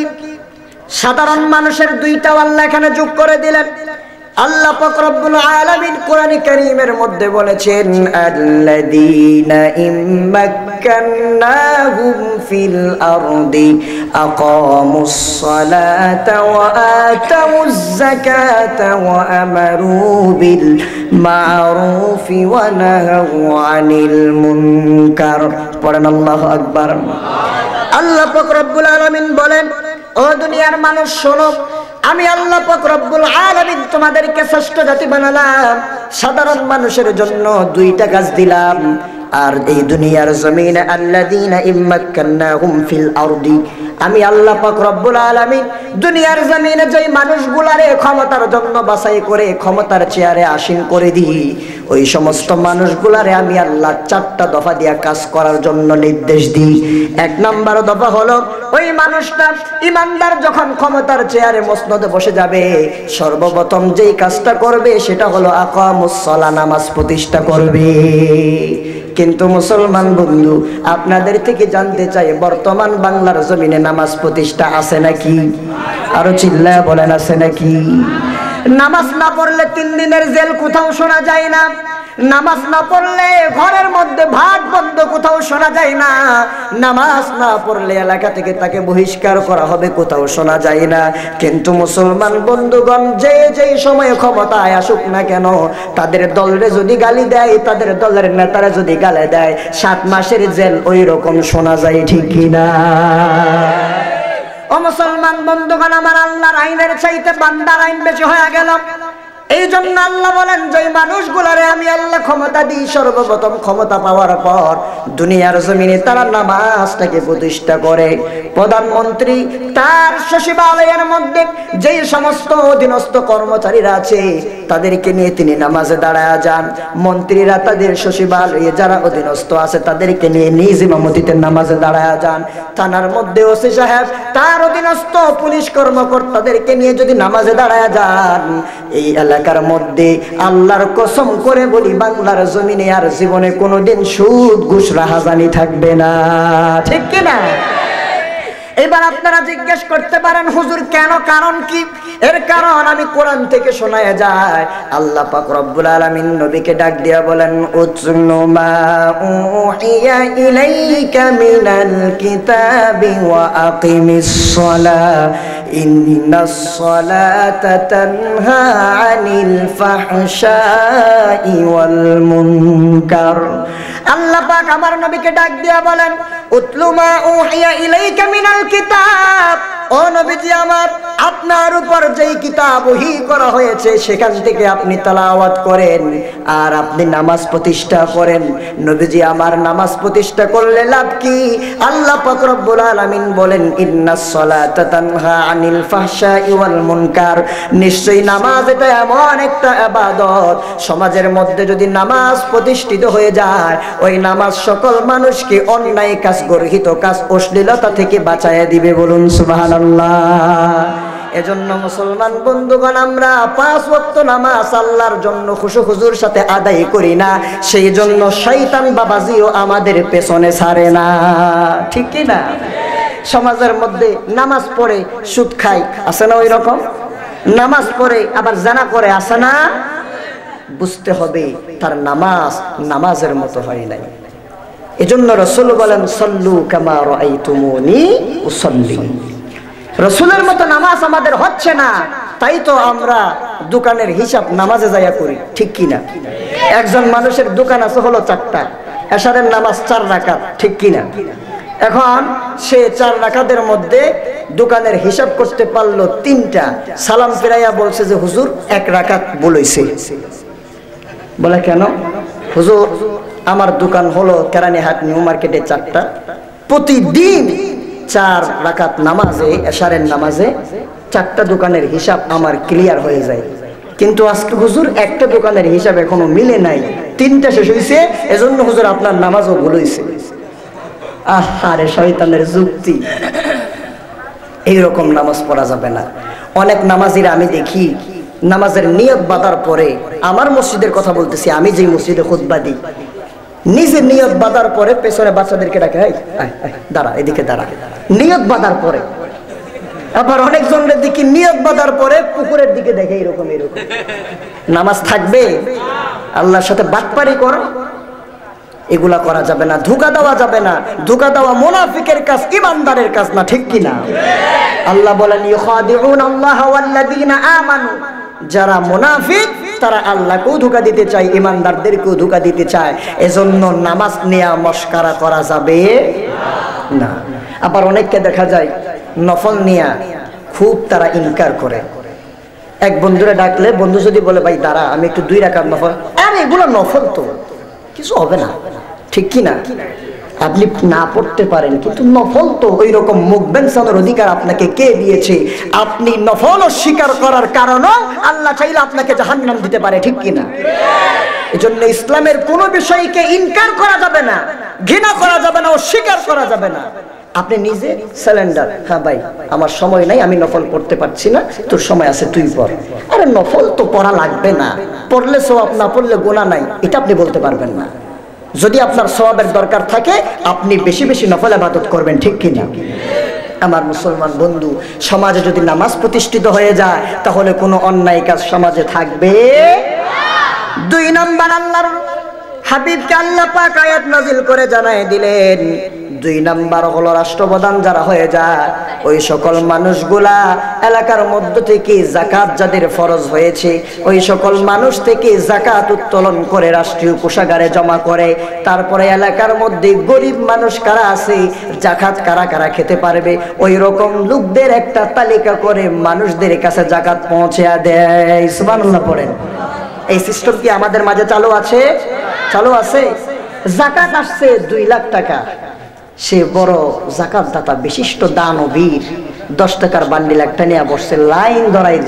সাধারণ মানুষের দুইটাও আল্লাহ এখানে যোগ করে দিলেন। আল্লাহ পাক রব্বুল আলামিন কোরআন কারীমের মধ্যে বলেছেন, আল্লাযীনা ইম্মাক্কান্নাহুম ফিল আরদি আকামুস সালাতা ওয়া আতামুজ যাকাতা ওয়া আমারু বিল মা'রুফি ওয়া নাহাউ আনিল মুনকার। পড়েন আল্লাহু আকবার। আল্লাহ পাক আলামিন বলেন ও দুনিয়ার মানুষ, শোনো, আমি আল্লাহ রব্বুল আলামিন তোমাদেরকে শ্রেষ্ঠ জাতি বানালাম। সাধারণ মানুষের জন্য দুইটা কাজ দিলাম। আর এই দুনিয়ার জমিনে, আল্লাযীনা ইম্মাক্কান্নাহুম আমি আল্লাহ পাক রব্বুল আলামিন দুনিয়ার জমিনে যেই মানুষগুলারে ক্ষমতার জন্য বাছাই করে, ক্ষমতার চেয়ারে আসীন করে দিই। ওই সমস্ত মানুষগুলারে আমি আল্লাহ চারটা দফা দিয়া কাজ করার জন্য নির্দেশ দিই। এক নাম্বার দফা হলো, ওই মানুষটা ইমানদার যখন ক্ষমতার চেয়ারে মসনদে বসে যাবে, সর্বপ্রথম যেই কাজটা করবে সেটা হলো আকামুসলা নামাজ প্রতিষ্ঠা করবে। কিন্তু মুসলমান বন্ধু, আপনাদের থেকে জানতে চাই, বর্তমান বাংলার জমিনে নামাজ প্রতিষ্ঠা আছে নাকি? আরও চিল্লা বলেন, আছে নাকি? নামাজ না পড়লে তিন দিনের জেল কোথাও শোনা যায় না। নামাজ না পড়লে ঘরের মধ্যে ভাত বন্ধ কোথাও শোনা যায় না। নামাজ না পড়লে এলাকা থেকে তাকে বহিষ্কার করা হবে কোথাও শোনা যায় না। কিন্তু মুসলমান বন্ধুগণ, যে যেই সময় ক্ষমতায় আসুক না কেন, তাদের দলরে যদি গালি দেয়, তাদের দলের নেতারা যদি গালে দেয়, সাত মাসের জেল ওই রকম শোনা যায় ঠিক কিনা? ও মুসলমান বন্ধুগণ আমার আল্লাহর আইনের চাইতে বান্দার আইন বেশি হয়ে গেল। এই জন্য আল্লাহ বলেন যে মানুষগুলারে আমি আল্লাহ ক্ষমতা দিই, সর্বপ্রথম ক্ষমতা পাওয়ার পর দুনিয়ার জমিনে তারা নামাজটাকে প্রতিষ্ঠা করে। প্রধানমন্ত্রী তার সচিবালয়ের মধ্যে যেই সমস্ত অধীনস্থ কর্মচারীরা আছে, তাদেরকে নিয়ে তিনি নামাজে দাঁড়ায় যান। মন্ত্রীরা তাদের সচিবালয়ে যারা অধীনস্থ আছে, তাদেরকে নিয়ে নিজ ইমামতিতে নামাজে দাঁড়ায় যান। থানার মধ্যে ওসি সাহেব, তার অধীনস্থ পুলিশ কর্মকর্তাদেরকে নিয়ে যদি নামাজে দাঁড়ায় যান, এই এলাকার মধ্যে আল্লাহর কসম করে বলি, বাংলার জমিনে আর জীবনে কোনোদিন সুদ ঘুষ রাহাজানি থাকবে না। ঠিক কিনা? এবার আপনারা জিজ্ঞেস করতে পারেন, হুজুর, কেন? কারণ কি? এর কারণ আমি কোরআন থেকে শোনায় যায় আল্লাহ পাক রব্বুল আলামিন নবীকে ডাক দিয়া বলেন উতলু মা উহিয়া ইলাইকা মিনাল কিতাবি ওয়া আকিমিস সালাহ ইন্নাস সালাতা তানহা আনিল ফাহশাই ওয়াল মুনকার। আল্লাহ পাক আমার নবীকে ডাক দিয়া বলেন উতলুমা উহিয়া ইলাইকা মিনাল কিতাব। ও নবীজি আমার আপনার উপর যেই কিতাব ওহি করা হয়েছে, সেখান থেকে আপনি তালাওয়াত করেন আর আপনি নামাজ প্রতিষ্ঠা করেন। নবীজি, আমার নামাজ প্রতিষ্ঠা করলে লাভ কি? আল্লাহ রব্বুল আলামিন বলেন ইন্নাস সালাতা তানহা আনিল ফাহশাই ওয়াল মুনকার। নিশ্চয়ই নামাজ এটা এমন একটা ইবাদত সমাজের মধ্যে যদি নামাজ প্রতিষ্ঠিত হয়ে যায়, ওই নামাজ সকল মানুষকে অন্যায় কাজ, গর্হিত কাজ, অশ্লীলতা থেকে বাঁচায় দিবে বলুন সুবহানাল্লাহ। এজন্য মুসলমান বন্ধুগণ, আমরা পাঁচ ওয়াক্ত নামাজ আল্লাহর জন্য খুশু খুজুর সাথে আদায় করি না। সেই জন্য শয়তান বাবাজিও আমাদের পেছনে ছাড়ে না। ঠিক কি না? সমাজের মধ্যে নামাজ পড়ে সুদ খায়, আছে না ওই রকম নামাজ পড়ে আবার জানা করে আসে না? বুঝতে হবে তার নামাজ নামাজের মতো হয় নাই। এজন্য রসুল বলেন, সল্লু কামা রাইতুমুনি উসল্লি। রসুলের মতো নামাজ আমাদের হচ্ছে না। তাই তো আমরা দোকানের হিসাব নামাজে যাইয়া করি। ঠিক কি না? একজন মানুষের দোকান আছে হলো চারটা। এশারের নামাজ চার রাকাত। ঠিক কি না? এখন সে চার রাকাতের মধ্যে দোকানের হিসাব করতে পারল তিনটা। সালাম ফিরাইয়া বলছে যে, হুজুর, এক রাকাত বলেছে। বলে, কেন? হুজুর, আমার দোকান হলো কেরানি হাট নিউ মার্কেটে চারটা। প্রতিদিন চার রাকাত নামাজে, এশারের নামাজে চারটা দোকানের হিসাব আমার ক্লিয়ার হয়ে যায়। কিন্তু আজকে হুজুর একটা দোকানের হিসাব এখনও মিলে নাই। তিনটা শেষ হয়েছে এজন্য হুজুর আপনার নামাজও ভুল হয়েছে আহারে শয়তানের যুক্তি। এইরকম নামাজ পড়া যাবে না। অনেক নামাজিরা আমি দেখি, নামাজের নিয়ত বাঁধার পরে আমার মসজিদের কথা বলতেছি, আমি যে মসজিদে খুতবা দিই নিজে নিয়ত বাঁধার পরে পেছনে বাচ্চাদেরকে ডাকে "এই, আয়, আয়, দাঁড়া এদিকে দাঁড়া। নিয়ত বাঁধার পরে। আবার অনেকজনের দিকে নিয়ত বাঁধার পরে পুকুরের দিকে দেখে এরকম এরকম। নামাজ থাকবে আল্লাহর সাথে বাটপারি করো। এগুলা করা যাবে না ধোকা দেওয়া যাবে না। ধোকা দেওয়া মোনাফিকের কাজ ইমানদারের কাজ না ঠিক কি না আল্লাহ বলেন যারা মুনাফিক তারা আল্লাহকেও ধোকা দিতে চায়, ইমানদারদেরকেও ধোকা দিতে চায়। এজন্য নামাজ নেয়া মস্কারা করা যাবে না। আবার অনেককে দেখা যায়, নফল নিয়া খুব তারা ইনকার করে। এক বন্ধুরে ডাকলে, বন্ধু যদি বলে, ভাই, দাঁড়া, আমি একটু দুই রাখার নফল আরে, এগুলো নফল তো, কিছু হবে না, ঠিক কি না ইসলামের বিষয়কে ইনকার করা যাবে না, ঘৃণা করা যাবে না, অস্বীকার করা যাবে না। আপনি নিজে হ্যাঁ ভাই, আমার সময় নাই, আমি নফল পড়তে পারছি না, তোর সময় আছে, তুই পড়। আরে নফল তো পড়া লাগবে না, পড়লে সব না পড়লে গোনা নাই, এটা আপনি বলতে পারবেন না। যদি আপনার সবাবের দরকার থাকে, আপনি বেশি বেশি নফল আবাদত করবেন, ঠিক কিনা? আমার মুসলমান বন্ধু, সমাজে যদি নামাজ প্রতিষ্ঠিত হয়ে যায়, তাহলে কোনো অন্যায় কাজ সমাজে থাকবে? দুই নম্বর আল্লাহর হাবিবকে আল্লাহ পাক আয়াত নাজিল করে জানায় দিলেন দুই নাম্বার হলো রাষ্ট্রপ্রধান যারা হয়ে যায়, ওই সকল মানুষগুলা এলাকার মধ্য থেকে জাকাত যাদের ফরজ হয়েছে, ওই সকল মানুষ থেকে জাকাত উত্তোলন করে রাষ্ট্রীয় কোষাগারে জমা করে, তারপরে এলাকার মধ্যে গরিব মানুষ কারা আছে, জাকাত কারা কারা খেতে পারবে ওই রকম লোকদের একটা তালিকা করে মানুষদের কাছে জাকাত পৌঁছে দেয়। সুবহানাল্লাহ পড়েন। এই সিস্টেম কি আমাদের মাঝে চালু আছে? চালু আছে? জাকাত আসছে দুই লাখ টাকা। সে বড় জাকাত দাতা, বিশিষ্ট দানবীর, দশ টাকার বান্ডিল একটা নিয়ে বসছে, লাইন ধরাই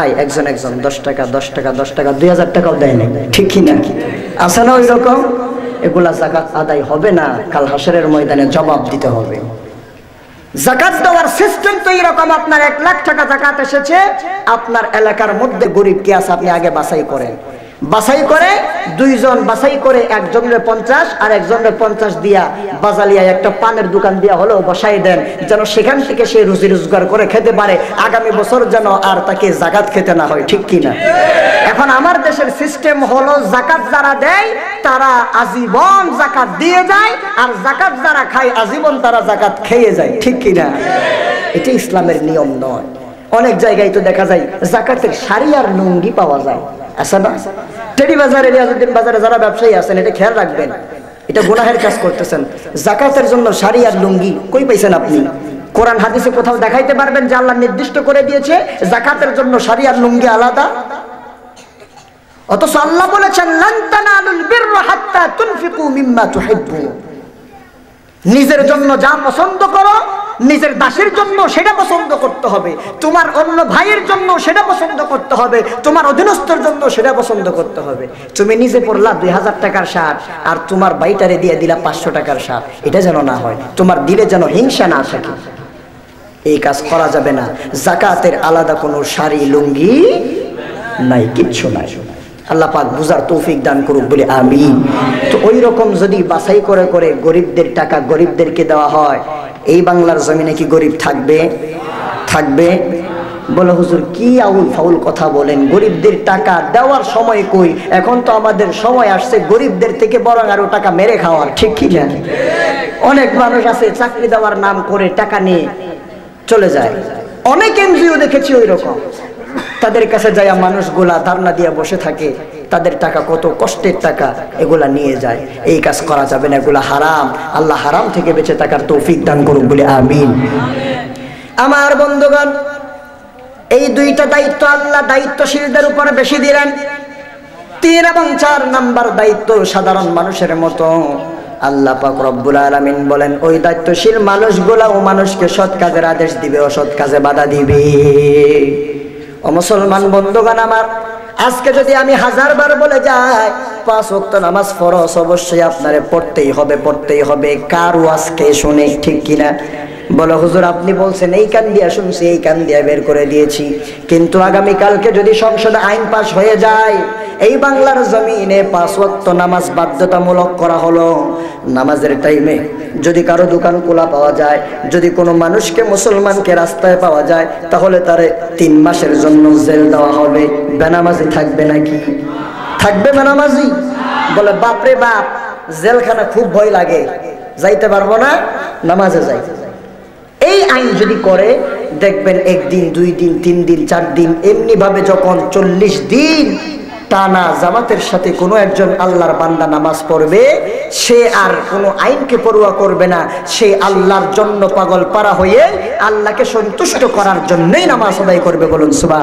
আই একজন একজন, দশ টাকা দশ টাকা দশ টাকা, দুই হাজার টাকাও দেয় না ঠিক কি না আছে না ওই রকম এগুলা জাকাত আদায় হবে না, কাল হাসরের ময়দানে জবাব দিতে হবে। জাকাত দেওয়ার সিস্টেম তো এরকম, আপনার এক লাখ টাকা জাকাত এসেছে, আপনার এলাকার মধ্যে গরিব কে আছে, আপনি আগে বাছাই করেন। বাছাই করে, দুইজন বাছাই করে, একজনের পঞ্চাশ আর একজনের পঞ্চাশ দিয়া বাজালিয়া একটা পানের দোকান দিয়া হলেও বসাই দেন, যেন সেখান থেকে সে রুজি রোজগার করে খেতে পারে। আগামী বছর যেন আর তাকে জাকাত খেতে না হয়, ঠিক কিনা? এখন আমার দেশের সিস্টেম হলো জাকাত যারা দেয়, তারা আজীবন জাকাত দিয়ে যায়, আর জাকাত যারা খায়, আজীবন তারা জাকাত খেয়ে যায়, ঠিক কিনা? এটি ইসলামের নিয়ম নয়। অনেক জায়গায় তো দেখা যায়, জাকাতের শাড়ি আর লুঙ্গি পাওয়া যায়। আছে না টেডি বাজারে রিয়াজুদ্দিন বাজারে যারা ব্যবসায়ী আছেন, এটা খেয়াল রাখবেন। এটা গুনাহের কাজ করতেছেন। জাকাতের জন্য শাড়ি আর লুঙ্গি কই পাইছেন আপনি? কোরআন, হাদিসে কোথাও দেখাইতে পারবেন যে আল্লাহ নির্দিষ্ট করে দিয়েছে, জাকাতের জন্য শাড়ি আর লুঙ্গি আলাদা। অথচ আল্লাহ বলেছেন নিজের জন্য যা পছন্দ করো নিজের দাসের জন্য সেটা পছন্দ করতে হবে, তোমার অন্য ভাইয়ের জন্য সেটা পছন্দ করতে হবে, তোমার অধীনস্থর জন্য সেটা পছন্দ করতে হবে। তুমি নিজে পড়লা দুই হাজার টাকার শার্ট আর তোমার বাইটারে দিয়ে দিলা পাঁচশো টাকার শার্ট এটা যেন না হয়, তোমার দিলে যেন হিংসা না থাকে। এই কাজ করা যাবে না, জাকাতের আলাদা কোনো শাড়ি, লুঙ্গি নাই, কিচ্ছু নাই। আল্লাহ পাক বুঝার তৌফিক দান করুক বলে আমি তো ওই রকম যদি বাছাই করে করে গরিবদের টাকা গরিবদেরকে দেওয়া হয় এই বাংলার জমিনে কি গরিব থাকবে? থাকবে? বলে, হুজুর, কি আউল ফাউল কথা বলেন? গরিবদের টাকা দেওয়ার সময় কই? এখন তো আমাদের সময় আসছে, গরিবদের থেকে বরং আরও টাকা মেরে খাওয়ার। ঠিক কি না? অনেক মানুষ আছে, চাকরি দেওয়ার নাম করে টাকা নিয়ে চলে যায়। অনেক এনজিও দেখেছি ওই রকম তাদের কাছে যায় মানুষগুলা ধারণা দিয়ে বসে থাকে তাদের টাকা, কত কষ্টের টাকা এগুলা নিয়ে যায়। এই কাজ করা যাবে না, এগুলা হারাম। আল্লাহ হারাম থেকে বেঁচে থাকার তৌফিক দান করুক বলে আমিন। আমার বন্ধুগণ, এই দুইটা দায়িত্ব আল্লাহ দায়িত্বশীলদের উপরে বেশি দিলেন। তিন এবং চার নাম্বার দায়িত্ব সাধারণ মানুষের মতো। আল্লাহ পাক রব্বুল আলামিন বলেন, ওই দায়িত্বশীল মানুষগুলা ও মানুষকে সৎ কাজের আদেশ দিবে, অসৎ কাজে বাধা দিবে। ও মুসলমান বন্ধুগণ আমার আজকে যদি আমি হাজার বার বলে যাই, পাঁচ ওয়াক্ত নামাজ ফরজ অবশ্যই আপনারে পড়তেই হবে পড়তেই হবে। কারও আজকে শুনে ঠিক কিনা? বলো, হুজুর, আপনি বলছেন, এই কান দিয়া শুনছি, এই কান দিয়া বের করে দিয়েছি। কিন্তু আগামী কালকে যদি সংসদে আইন পাশ হয়ে যায় এই বাংলার জমিনে পাঁচ ওয়াক্ত নামাজ বাধ্যতামূলক করা হলো। নামাজের টাইমে যদি কারও দোকান খোলা পাওয়া যায়, যদি কোনো মানুষকে মুসলমানকে রাস্তায় পাওয়া যায়, তাহলে তারে তিন মাসের জন্য জেল দেওয়া হবে। বেনামাজি থাকবে নাকি? থাকবে বেনামাজি? বলে বাপরে বাপ, জেলখানা খুব ভয় লাগে। যাইতে পারব না, নামাজে যাই। এই আইন যদি করে, দেখবেন একদিন, দুই দিন, তিন দিন, চার দিন এমনি ভাবে যখন চল্লিশ দিন টানা জামাতের সাথে কোনো একজন আল্লাহর বান্দা নামাজ পড়বে, সে আর কোনো আইনকে পড়ুয়া করবে না। সে আল্লাহর জন্য পাগল পারা হয়ে আল্লাহকে সন্তুষ্ট করার জন্যই নামাজ আদায় করবে বলুন সুবাহ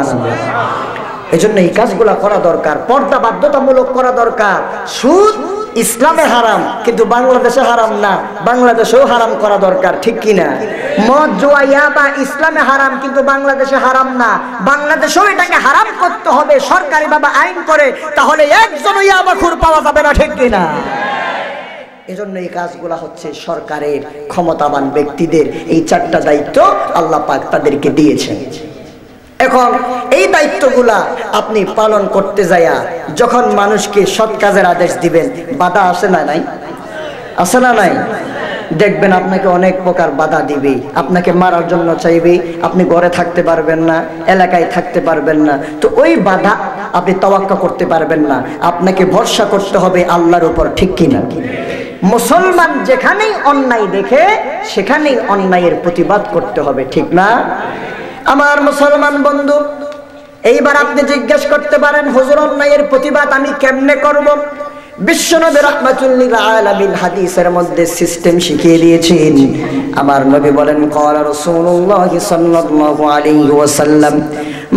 এই জন্য এই কাজগুলা করা দরকার, পর্দা বাধ্যতামূলক করা দরকার। সুদ ইসলামে হারাম, কিন্তু বাংলাদেশে হারাম না। বাংলাদেশেও হারাম করা দরকার, ঠিক কিনা মদ জোয়া বা ইসলামে হারাম, কিন্তু বাংলাদেশে হারাম না। বাংলাদেশেও এটাকে হারাম করতে হবে, সরকারি ভাবে আইন করে, তাহলে একজন ইয়াবা খুর পাওয়া যাবে না, ঠিক কিনা এজন্য এই কাজগুলা হচ্ছে সরকারের ক্ষমতাবান ব্যক্তিদের। এই চারটা দায়িত্ব আল্লাহ পাক তাদেরকে দিয়েছেন। এখন দায়িত্বগুলা আপনি পালন করতে যাইয়া যখন মানুষকে সৎ কাজের আদেশ দিবেন, বাধা আসে না নাই? আসে না নাই? দেখবেন আপনাকে অনেক প্রকার বাধা দিবে। আপনাকে মারার জন্য চাইবে, আপনি ঘরে থাকতে পারবেন না, এলাকায় থাকতে পারবেন না। তো ওই বাধা আপনি তওয়াক্কা করতে পারবেন না। আপনাকে ভরসা করতে হবে আল্লাহর উপর, ঠিক কিনা মুসলমান যেখানেই অন্যায় দেখে, সেখানেই অন্যায়ের প্রতিবাদ করতে হবে, ঠিক না? আমার মুসলমান বন্ধু এইবার আপনি জিজ্ঞেস করতে পারেন, হুজুর, অন্যায়ের প্রতিবাদ আমি কেমনে করব? বিশ্বনবী রাহমাতুল্লিল আলামিন হাদিসের মধ্যে সিস্টেম শিখিয়ে দিয়েছেন। আমার নবী বলেন, ক্বালা রাসূলুল্লাহ সাল্লাল্লাহু আলাইহি ওয়াসাল্লাম,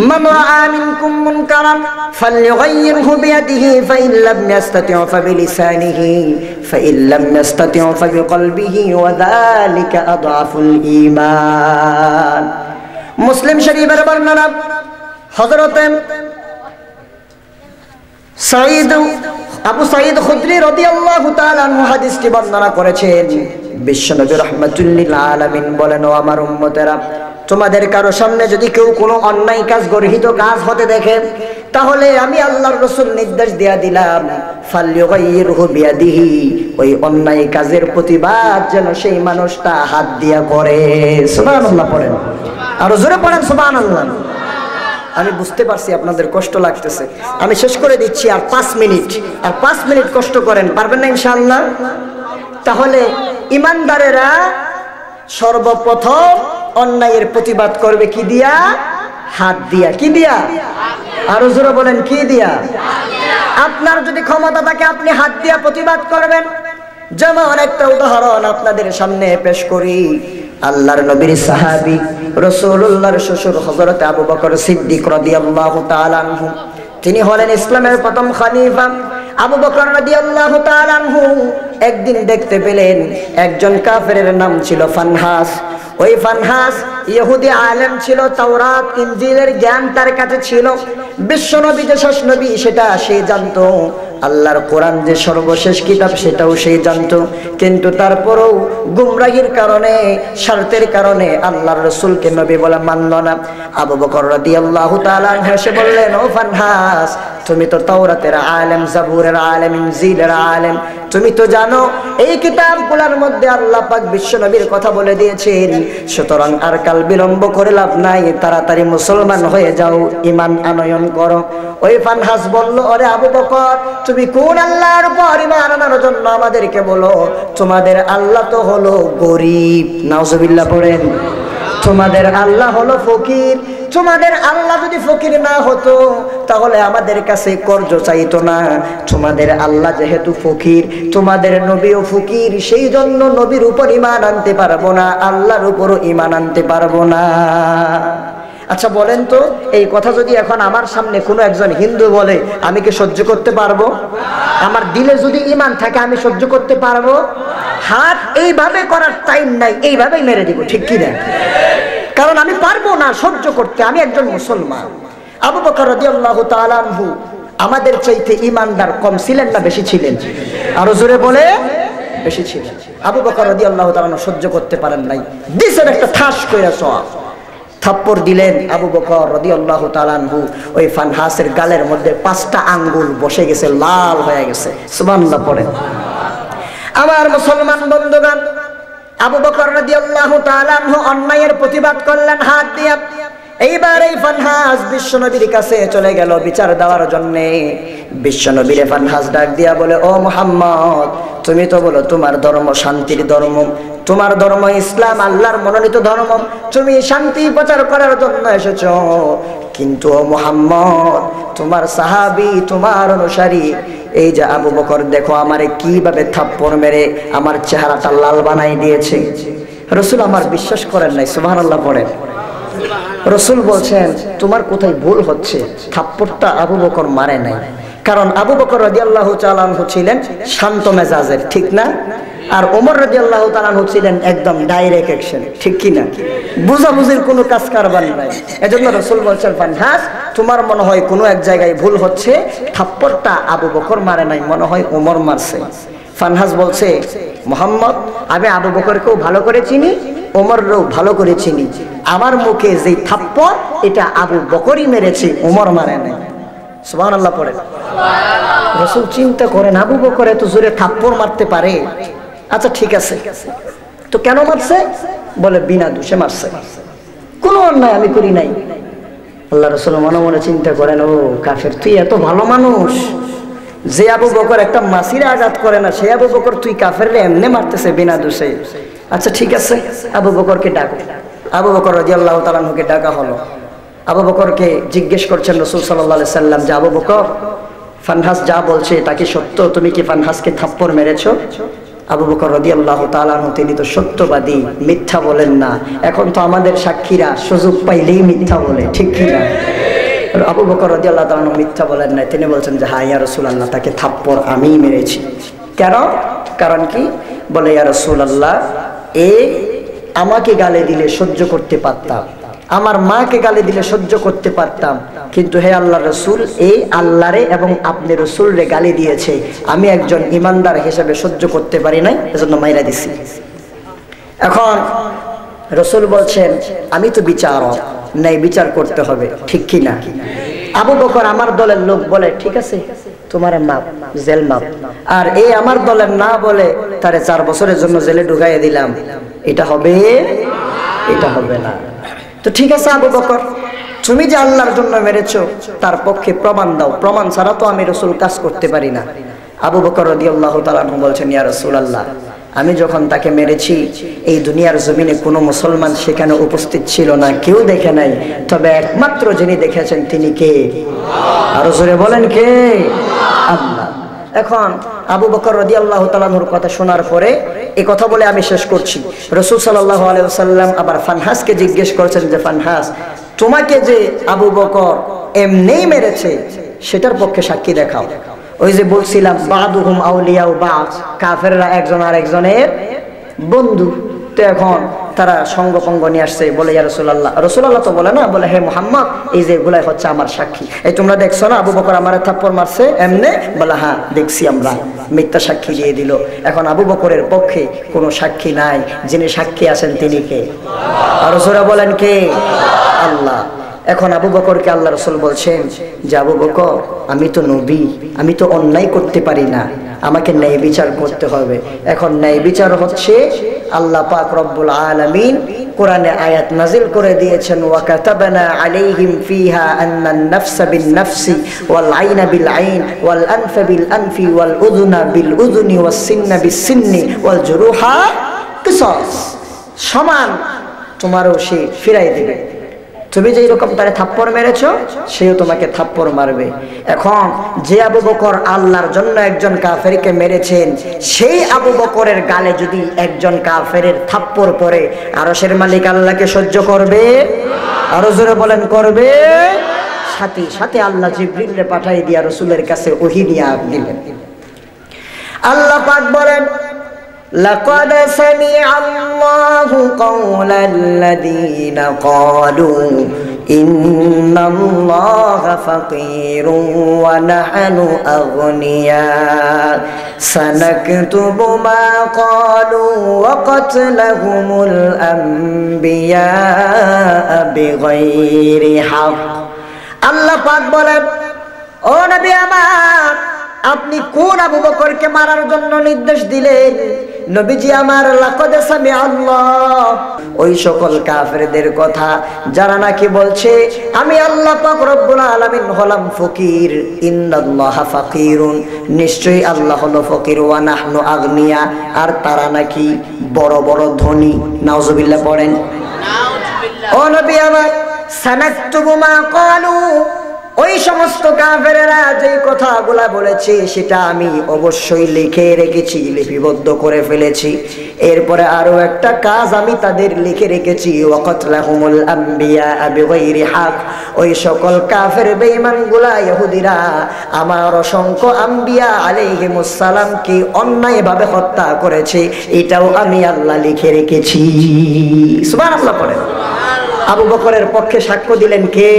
মান রাআ মিনকুম মুনকারান ফালইউগাইয়িরহু বিয়াদিহি ফাইন লাম ইয়াস্তাতি' ফাবিলিসানিহি, ফাইন মুসলিম শরীফের বর্ণনা সাঈদ, আবু সাঈদ খুদরি বর্ণনা করেছেন। বিশ্বনবী বলেন, ও আমার উম্মতেরা, তোমাদের কারও সামনে যদি কেউ কোনো অন্যায় কাজ গর্হিত কাজ হতে দেখে, তাহলে আমি আল্লাহর রসুল নির্দেশ দিয়া দিলাম বিয়াদিহি, ওই অন্যায় কাজের প্রতিবাদ যেন সেই মানুষটা হাত দিয়া করে। সুবহানাল্লাহ পড়েন। আর জোরে পড়েন, সুবহানাল্লাহ। আমি বুঝতে পারছি আপনাদের কষ্ট লাগতেছে। আমি শেষ করে দিচ্ছি আর পাঁচ মিনিট। আর পাঁচ মিনিট কষ্ট করেন, পারবেন না ইনশাআল্লাহ? তাহলে ইমানদারেরা সর্বপ্রথম অন্যায়ের প্রতিবাদ করবে কি দিয়া? হাত দিয়া। কি দিয়া? আরও জোরে বলেন, কি দিয়া? আপনার যদি ক্ষমতা থাকে, আপনি হাত দিয়া প্রতিবাদ করবেন। যেমন একটা উদাহরণ আপনাদের সামনে পেশ করি। আল্লাহর নবীর সাহাবি রসুল্লাহর শ্বশুর হজরত আবু বকর সিদ্দিক রাদিয়াল্লাহু তাআলা তিনি হলেন ইসলামের প্রথম খলিফা। আবু বকর রাদিয়াল্লাহু তাআলা একদিন দেখতে পেলেন একজন কাফের নাম ছিল ফানহাস। ওই ফানহাস ইহুদি আলেম ছিল, তাওরাত, ইনজিলের জ্ঞান তার কাছে ছিল। বিশ্বনবী যে শেষ নবী, সেটা সে জানতো। আল্লাহর কোরআন যে সর্বশেষ কিতাব, সেটাও সে জানতো। কিন্তু তারপরেও গুমরাহির কারণে স্বার্থের কারণে আল্লাহর রসুলকে নবী বলে মানল না। আবু বকর রাদিয়াল্লাহু তাআলা হেসে বললেন, ও ফানহাস, তুমি তো তাওরাতের আলেম, জাবুরের আলেম, ইনজিলের আলেম। তুমি তো জানো, এই কিতাবগুলোর মধ্যে আল্লাহ পাক বিশ্ব নবীর কথা বলে দিয়েছেন। সুতরাং আর কাল বিলম্ব করে লাভ নাই, তাড়াতাড়ি মুসলমান হয়ে যাও ইমান আনয়ন করো। ওই ফানহাস বলল, ওরে আবু বকর, তুমি কোন আল্লাহর উপর ইমান আনার জন্য আমাদেরকে বলো? তোমাদের আল্লাহ তো হলো গরিব। নাউজুবিল্লাহ পড়েন। তোমাদের আল্লাহ হলো ফকির তোমাদের আল্লাহ যদি ফকির না হতো, তাহলে আমাদের কাছে কর্জ চাইতো না। তোমাদের আল্লাহ যেহেতু ফকির, তোমাদের নবীও ফকির সেই জন্য নবীর উপর ইমান আনতে পারব না, আল্লাহর উপরও ইমান আনতে পারব না। আচ্ছা বলেন তো, এই কথা যদি এখন আমার সামনে কোনো একজন হিন্দু বলে, আমি কি সহ্য করতে পারব? আমার দিলে যদি ইমান থাকে, আমি সহ্য করতে পারব? হাত এইভাবে করার টাইম নাই, এইভাবেই মেরে দিব, ঠিক কি কারণ আমি পারব না সহ্য করতে, আমি একজন মুসলমান। আবু বকর তাআলা আমাদের চাইতে ইমানদার কম ছিলেন না বেশি ছিলেন? আরও জোরে বলে, বেশি ছিলেন। আবু বকর তাআলা আনহু সহ্য করতে পারেন নাই। দিছেন একটা ঠাস কইরা সওয়া থাপ্পড় দিলেন আবু বকর রদি আল্লাহ আনহু। ওই ফানহাসের গালের মধ্যে পাঁচটা আঙ্গুল বসে গেছে, লাল হয়ে গেছে। সুবহানাল্লাহ পড়েন। আমার মুসলমান বন্ধুগণ আবু বকর রাদিয়াল্লাহু তাআলা অন্যায়ের প্রতিবাদ করলেন, হাত দিয়ে। এইবার এই ফানহাস বিশ্বনবীর কাছে চলে গেল বিচার দেওয়ার জন্য। বিশ্বনবীরে ফানহাস ডাক দিয়া বলে, ও মুহাম্মদ, তুমি তো বলো তোমার ধর্ম শান্তির ধর্ম। তোমার ধর্ম ইসলাম, আল্লাহর মনোনীত ধর্ম। তুমি শান্তি প্রচার করার জন্য এসেছ। কিন্তু ও মুহাম্মদ, তোমার সাহাবি, তোমার অনুসারী এই যে আবু বকর, দেখো আমারে কীভাবে থাপ্পড় মেরে আমার চেহারাটা লাল বানাই দিয়েছে। রসুল আমার বিশ্বাস করেন নাই সুবাহ আল্লাহ পড়েন। রসুল বলছেন, তোমার কোথায় ভুল হচ্ছে? থাপ্পড়টা আবু বকর মারে নাই। কারণ আবু বকর রাজি আল্লাহ চালানহু ছিলেন শান্ত মেজাজের, ঠিক না? আর ওমর রাজি আল্লাহ তালানহু ছিলেন একদম ডাইরেক্ট অ্যাকশন ঠিক কি না? বুঝাবুঝির কোনো কাজ কারবার নাই। এজন্য রসুল বলছেন, ফানহাস, তোমার মনে হয় কোনো এক জায়গায় ভুল হচ্ছে? থাপ্পড়টা আবু বকর মারে নাই, মনে হয় ওমর মারছে। ফানহাস বলছে, মোহাম্মদ, আমি আবু বকরকেও ভালো করে চিনি ওমরও ভালো করে চিনি। আমার মুখে যে থাপ্পড়, এটা আবু বকরই মেরেছে, ওমর মারে নাই। আল্লাহ পড়ে রসুল চিন্তা করেন, আবু জোরে থাপ্পড় মারতে পারে। আচ্ছা ঠিক আছে। তো কেন মারছে? বলে, বিনা দোষে মারছে। কোনো অন্যায় আমি করি নাই। আল্লাহ রসুল মনে মনে চিন্তা করেন, ও কাফের, তুই এত ভালো মানুষ। যে আবু বকর একটা মাসির আঘাত করে না সে আবু বকর তুই কাফের এমনি মারতেছে বিনা দোষে। আচ্ছা ঠিক আছে। আবু বকরকে ডাকো। আবু বকর রাজি আল্লাহ তালানুকে ডাকা হলো। আবু বকরকে জিজ্ঞেস করছেন রসুল সাল্লাহ সাল্লাম যে, আবু বকর, ফানহাস যা বলছে তা কি সত্য? তুমি কি ফানহাসকে থাপ্পড় মেরেছো? আবু বকর রদি আল্লাহ তালানু তিনি তো সত্যবাদী, মিথ্যা বলেন না। এখন তো আমাদের সাক্ষীরা সুযোগ পাইলেই মিথ্যা বলে, ঠিক কি না? আবু বকর রদি আল্লাহ তালানু মিথ্যা বলেন না তিনি বলছেন যে হ্যাঁ ইয়া রসুল আল্লাহ তাকে থাপ্পড় আমিই মেরেছি। কেন? কারণ কি? বলে, ইয়া রসুল আল্লাহ এ আমাকে গালে দিলে সহ্য করতে পারতাম। আমার মাকে গালি দিলে সহ্য করতে পারতাম। কিন্তু হে আল্লাহ রসুল এই আল্লাহরে এবং আপনি রসুল রে গালি দিয়েছে। আমি একজন ইমানদার হিসেবে সহ্য করতে পারি নাই, এজন্য মাইরা দিছি। এখন রসুল বলছেন, আমি তো বিচারক নাই বিচার করতে হবে, ঠিক কি না? আবু বকর আমার দলের লোক বলে, ঠিক আছে, তোমার মাপ, জেল মাপ। আর এই আমার দলের না বলে, তারে চার বছরের জন্য জেলে ঢুকাইয়ে দিলাম। এটা হবে এটা হবে না। তো ঠিক আছে, আবু বকর। তুমি যে আল্লাহর জন্য মেরেছ, তার পক্ষে প্রমাণ দাও। প্রমাণ ছাড়া তো আমি রসুল কাজ করতে পারি না। আবু বকর রদি আল্লাহ বলছেন, ইয়া রসুল আল্লাহ আমি যখন তাকে মেরেছি, এই দুনিয়ার জমিনে কোনো মুসলমান সেখানে উপস্থিত ছিল না, কেউ দেখে নাই। তবে একমাত্র যিনি দেখেছেন, তিনি কে? আরও জোরে বলেন, কে? আল্লাহ। এখন আবু বকর রদি আল্লাহ তালানুর কথা শোনার পরে এই কথা বলে আমি শেষ করছি। রসুল সাল্লাহ আলাইসাল্লাম আবার ফানহাসকে জিজ্ঞেস করেছেন যে, ফানহাস, তোমাকে যে আবু বকর এমনিই মেরেছে, সেটার পক্ষে সাক্ষী দেখাও। ওই যে বলছিলাম, বাদুহুম আউলিয়াও বা কাফেররা একজন আর একজনের বন্ধু। তো এখন তারা সঙ্গ পঙ্গ নিয়ে আসছে, বলে, ইয়া রসুল্লাহ রসুল্লাহ তো বলে না, বলে, হে মোহাম্মদ, এই যে এগুলাই হচ্ছে আমার সাক্ষী। এই তোমরা দেখছ না, আবু বকর আমার থাপ্পর মারছে, এমনে? বলে হ্যাঁ দেখছি আমরা। মিথ্যা সাক্ষী দিয়ে দিল। এখন আবু বকরের পক্ষে কোনো সাক্ষী নাই। যিনি সাক্ষী আছেন তিনি কে? আর বলেন কে? আল্লাহ। এখন আবু বকরকে আল্লাহ রসুল বলছেন, যে আবু বকর, আমি তো নবী, আমি তো অন্যায় করতে পারি না। আমাকে ন্যায় বিচার করতে হবে। এখন ন্যায় বিচার হচ্ছে, আল্লাহ পাক রব্বুল আলামিন কোরআনে আয়াত নাজিল করে দিয়েছেন, ওয়া কাতাবানা আলাইহিম ফিহা আন্নান নাফসা বিন নাফসি ওয়াল আইনা বিল আইন ওয়াল আনফা বিল আনফি ওয়াল উযুনা বিল উযুনি ওয়াস সিন্না বিস সিন্নি ওয়াল জুরুহা কিসাস। সমান তোমারও সে ফিরাই দিবে। তুমি যে রকম তারে থাপ্পড় মেরেছো, সেও তোমাকে থাপ্পড় মারবে। এখন যে আবু বকর আল্লাহর জন্য একজন কাফেরকে মেরেছেন, সেই আবু বকরের গালে যদি একজন কাফের থাপ্পড় পরে আরশের মালিক আল্লাহকে সহ্য করবে? আরও জোরে বলেন, করবে? সাথে সাথে আল্লাহ জিব্রিলে পাঠাই দিয়া রসুলের কাছে ওহি নিয়ে দিলেন। আল্লাহ পাক বলেন لقد سمع الله قول الذين قالوا إن الله فقير ونحن أغنياء سنكتب ما قالوا وقتلهم الأنبياء بغير حق الله পাক বলেন ও নবী আমার আপনি কোন আবু বকরকে মারার জন্য নির্দেশ দিলেন নবীজি আমার লাকদে সামি আল্লাহ ওই সকল কাফেরদের কথা যারা নাকি বলছে আমি আল্লাহ পাক রব্বুল আলামিন হলাম ফকির ইন্নাল্লাহ ফাকিরুন। নিশ্চয়ই আল্লাহ হলো ফকির ওয়া নাহনু আগনিয়া। আর তারা নাকি বড় বড় ধনী। নাউজুবিল্লাহ পড়েন। নাউজুবিল্লাহ। ও নবী আমার সানাকতুবু মা ক্বালু ওই সমস্ত কাফেরেরা যে কথাগুলা বলেছে, সেটা আমি অবশ্যই লিখে রেখেছি, লিপিবদ্ধ করে ফেলেছি। এরপরে আরও একটা কাজ আমি তাদের লিখে রেখেছি ওয়াকাতলাহুমুল আম্বিয়া ওই সকল কাফের বেঈমানগুলা, ইহুদিরা, আমার অসংখ্য আম্বিয়া আলাইহিমুস সালামকে অন্যায়ভাবে হত্যা করেছে, এটাও আমি আল্লাহ লিখে রেখেছি। সুবহানাল্লাহ পড়েন। আবু বকরের পক্ষে সাক্ষ্য দিলেন কে?